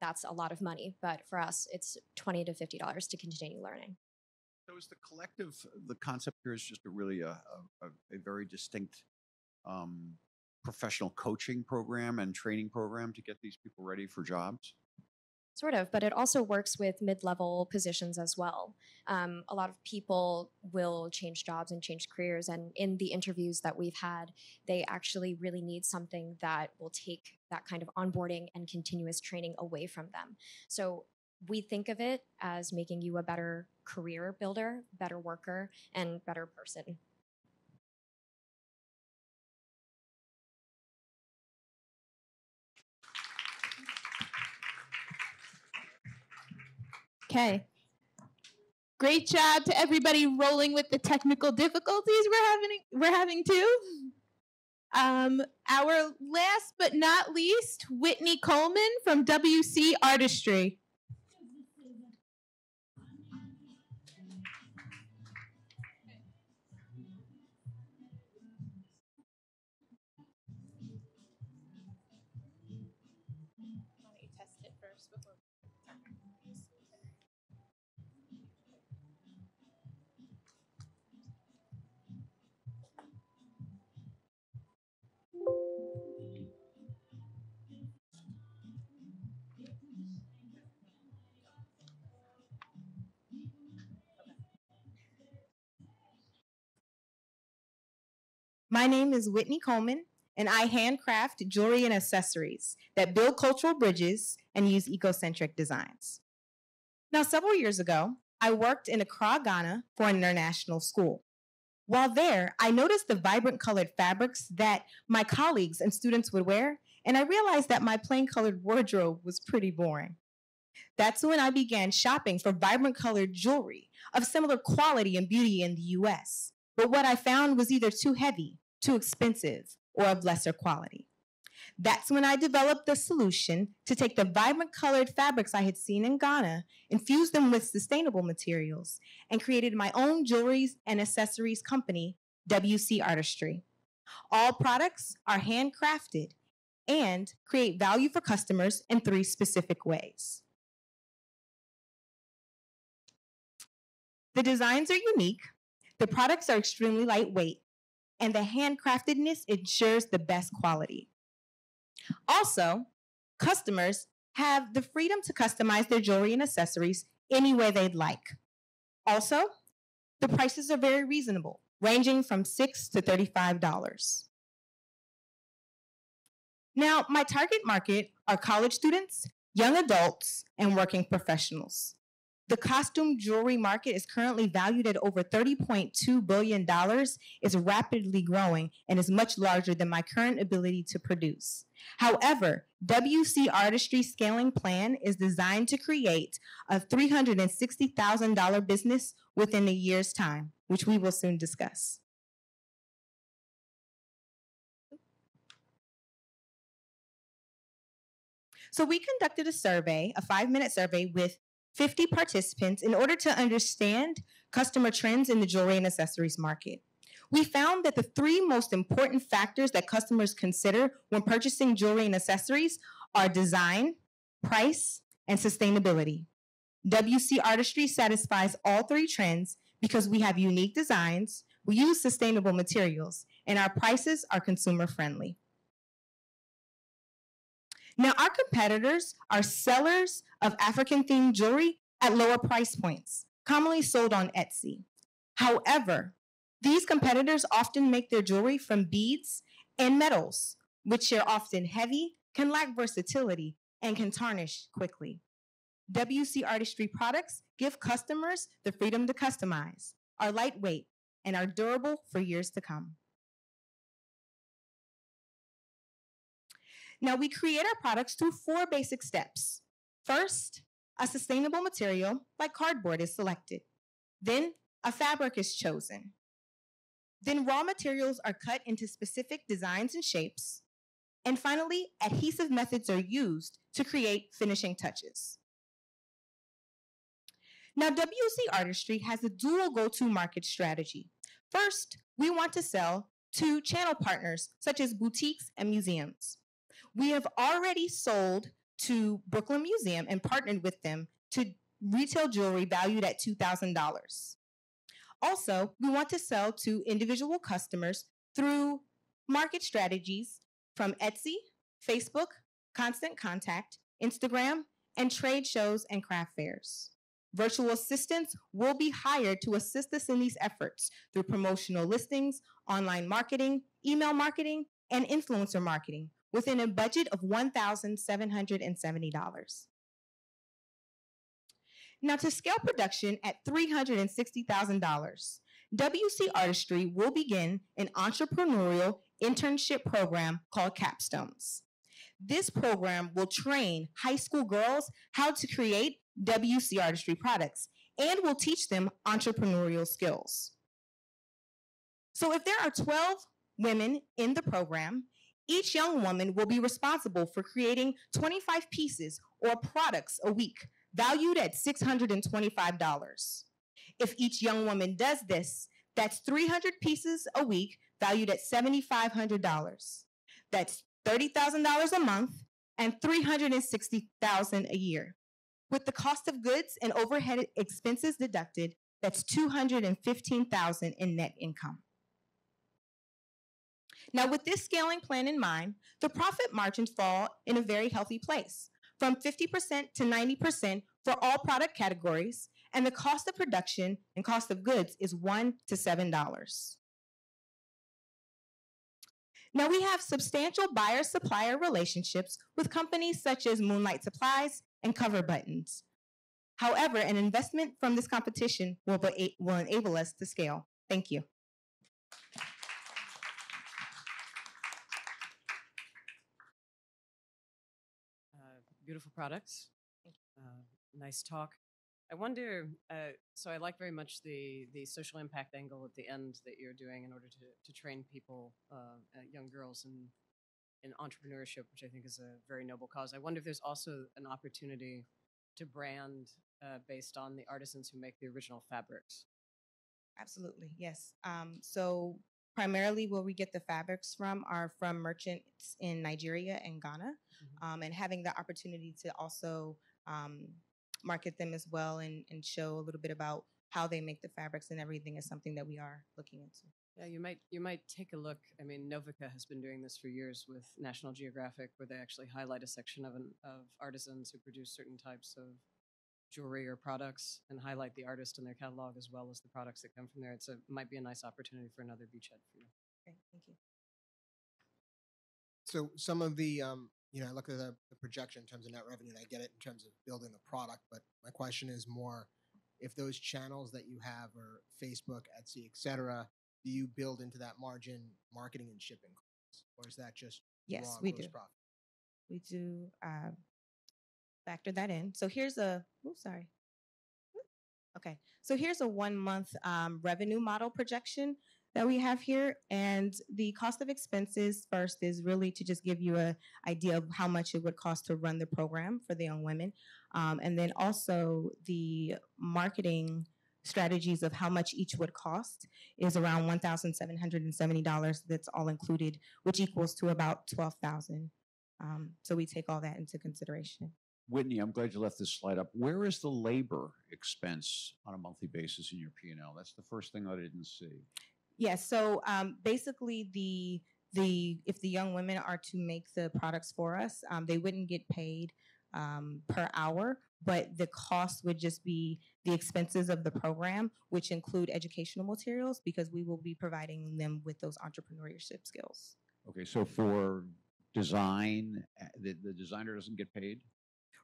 that's a lot of money. But for us, it's 20 to $50 to continue learning. So is the collective, the concept here is just a really a, a, a- a very distinct um, professional coaching program and training program to get these people ready for jobs? Sort of, but it also works with mid level positions as well. Um, a lot of people will change jobs and change careers. And in the interviews that we've had, they actually really need something that will take that kind of onboarding and continuous training away from them. So we think of it as making you a better career builder, better worker, and better person. Okay. Great job to everybody rolling with the technical difficulties we're having we're having too. Um, our last but not least, Whitney Coleman from WC Artistry. My name is Whitney Coleman, and I handcraft jewelry and accessories that build cultural bridges and use ecocentric designs. Now, several years ago, I worked in Accra, Ghana for an international school. While there, I noticed the vibrant colored fabrics that my colleagues and students would wear, and I realized that my plain colored wardrobe was pretty boring. That's when I began shopping for vibrant colored jewelry of similar quality and beauty in the US. But what I found was either too heavy, too expensive, or of lesser quality. That's when I developed the solution to take the vibrant colored fabrics I had seen in Ghana, infuse them with sustainable materials, and created my own jewelry and accessories company, WC Artistry. All products are handcrafted and create value for customers in three specific ways. The designs are unique, the products are extremely lightweight, and the handcraftedness ensures the best quality. Also, customers have the freedom to customize their jewelry and accessories any way they'd like. Also, the prices are very reasonable, ranging from 6 to $35. Now, my target market are college students, young adults, and working professionals. The costume jewelry market is currently valued at over $30.2 billion, is rapidly growing, and is much larger than my current ability to produce. However, WC Artistry Scaling Plan is designed to create a $360,000 business within a year's time, which we will soon discuss. So we conducted a survey, a five minute survey with 50 participants in order to understand customer trends in the jewelry and accessories market. We found that the three most important factors that customers consider when purchasing jewelry and accessories are design, price, and sustainability. WC Artistry satisfies all three trends because we have unique designs, we use sustainable materials, and our prices are consumer friendly. Now, our competitors are sellers of African themed jewelry at lower price points, commonly sold on Etsy. However, these competitors often make their jewelry from beads and metals, which are often heavy, can lack versatility, and can tarnish quickly. WC Artistry products give customers the freedom to customize, are lightweight, and are durable for years to come. Now, we create our products through four basic steps. First, a sustainable material like cardboard is selected. Then, a fabric is chosen. Then, raw materials are cut into specific designs and shapes. And finally, adhesive methods are used to create finishing touches. Now, WC Artistry has a dual go to market strategy. First, we want to sell to channel partners such as boutiques and museums. We have already sold to Brooklyn Museum and partnered with them to retail jewelry valued at $2,000. Also, we want to sell to individual customers through market strategies from Etsy, Facebook, Constant Contact, Instagram, and trade shows and craft fairs. Virtual assistants will be hired to assist us in these efforts through promotional listings, online marketing, email marketing, and influencer marketing within a budget of $1,770. Now, to scale production at $360,000, WC Artistry will begin an entrepreneurial internship program called Capstones. This program will train high school girls how to create WC Artistry products and will teach them entrepreneurial skills. So, if there are 12 women in the program each young woman will be responsible for creating 25 pieces or products a week, valued at $625. If each young woman does this, that's 300 pieces a week, valued at $7,500. That's $30,000 a month and $360,000 a year. With the cost of goods and overhead expenses deducted, that's $215,000 in net income. Now, with this scaling plan in mind, the profit margins fall in a very healthy place, from 50% to 90% for all product categories, and the cost of production and cost of goods is $1 to $7. Now, we have substantial buyer supplier relationships with companies such as Moonlight Supplies and Cover Buttons. However, an investment from this competition will, will enable us to scale. Thank you. Beautiful products. Uh, nice talk. I wonder. Uh, so I like very much the the social impact angle at the end that you're doing in order to to train people, uh, uh young girls and in entrepreneurship, which I think is a very noble cause. I wonder if there's also an opportunity to brand uh, based on the artisans who make the original fabrics. Absolutely, yes. Um, so primarily where we get the fabrics from are from merchants in Nigeria and Ghana, um, and having the opportunity to also um, market them as well and, and show a little bit about how they make the fabrics and everything is something that we are looking into. Yeah, you might you might take a look. I mean, Novica has been doing this for years with National Geographic, where they actually highlight a section of an, of artisans who produce certain types of jewelry or products and highlight the artist in their catalog as well as the products that come from there. It's a might be a nice opportunity for another beachhead for you. Okay, thank you. So some of the, um, you know, I look at the, the projection in terms of net revenue, and I get it in terms of building the product. But my question is more, if those channels that you have are Facebook, Etsy, et cetera, do you build into that margin marketing and shipping costs, or is that just Yes, raw we gross do. profit? We do uh, factor that in. So here's a, oh, sorry. Okay, so here's a one month um, revenue model projection that we have here. And the cost of expenses first is really to just give you a idea of how much it would cost to run the program for the young women. Um, and then also the marketing strategies of how much each would cost is around $1,770. That's all included, which equals to about 12,000. Um, so we take all that into consideration. Whitney, I'm glad you left this slide up. Where is the labor expense on a monthly basis in your P and L? That's the first thing I didn't see. Yes. So um, basically, the the if the young women are to make the products for us, um, they wouldn't get paid um, per hour, but the cost would just be the expenses of the program, which include educational materials, because we will be providing them with those entrepreneurship skills. Okay, so for design, uh, the, the designer doesn't get paid?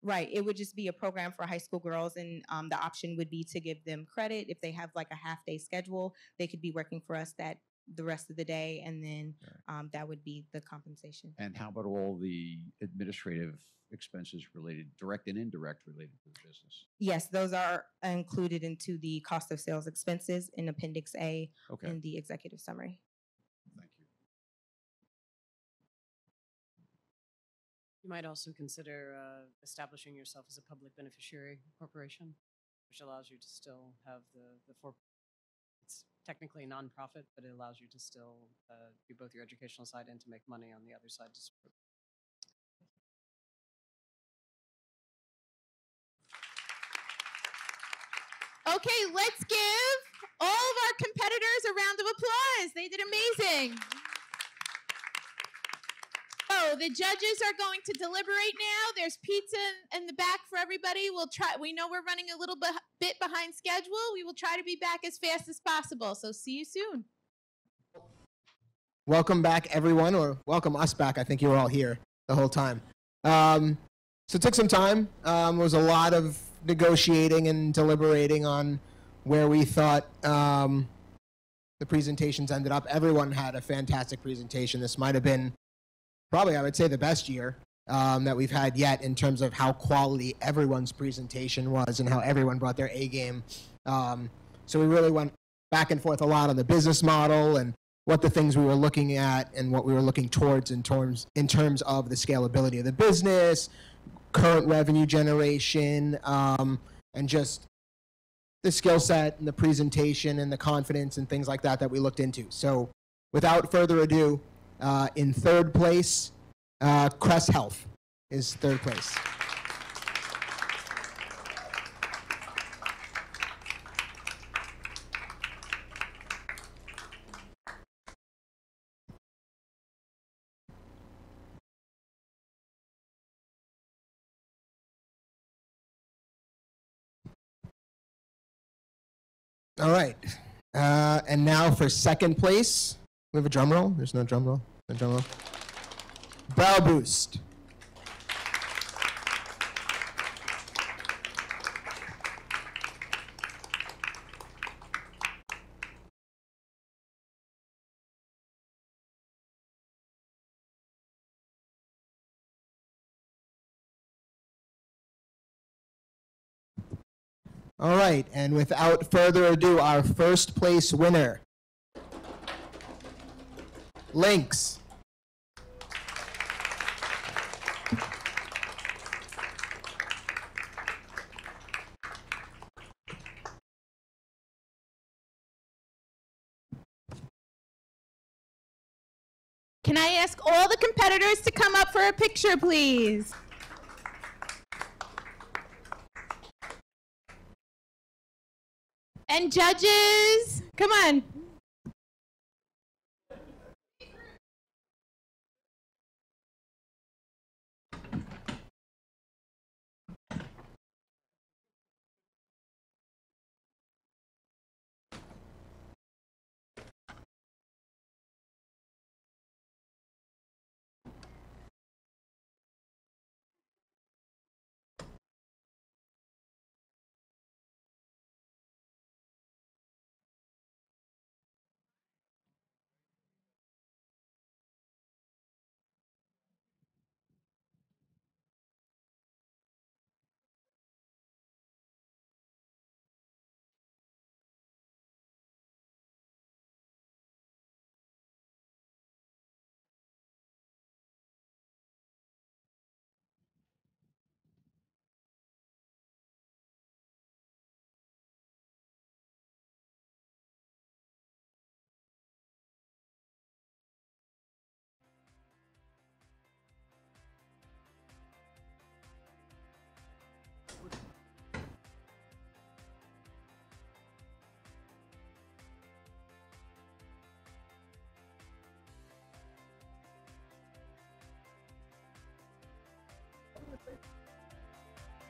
Right. It would just be a program for high school girls, and um, the option would be to give them credit if they have like a half day schedule. They could be working for us that the rest of the day, and then um, that would be the compensation. And how about all the administrative expenses related, direct and indirect related to the business? Yes, those are included into the cost of sales expenses in Appendix A Okay. in the executive summary. You might also consider uh, establishing yourself as a public beneficiary corporation, which allows you to still have the, the for, it's technically a nonprofit, but it allows you to still uh, do both your educational side and to make money on the other side to support. Okay, let's give all of our competitors a round of applause. They did amazing. Oh, the judges are going to deliberate now. There's pizza in- the back for everybody. We'll try. We know we're running a little bit, behind schedule. We will try to be back as fast as possible. So see you soon. Welcome back, everyone, or welcome us back. I think you were all here the whole time. Um, so it took some time. Um, there was a lot of negotiating and deliberating on where we thought um, the presentations ended up. Everyone had a fantastic presentation. This might have been probably, I would say, the best year um, that we've had yet in terms of how quality everyone's presentation was and how everyone brought their A game. Um, so we really went back and forth a lot on the business model and what the things we were looking at and what we were looking towards in terms in terms of the scalability of the business, current revenue generation, um, and just the skill set and the presentation and the confidence and things like that that we looked into. So, without further ado, uh, in third place, uh, Crest Health is third place. All right. Uh, and now for second place, we have a drum roll. There's no drum roll. No drum roll. Brow Boost. All right, and without further ado, our first place winner, links. Can I ask all the competitors to come up for a picture, please? And judges, come on.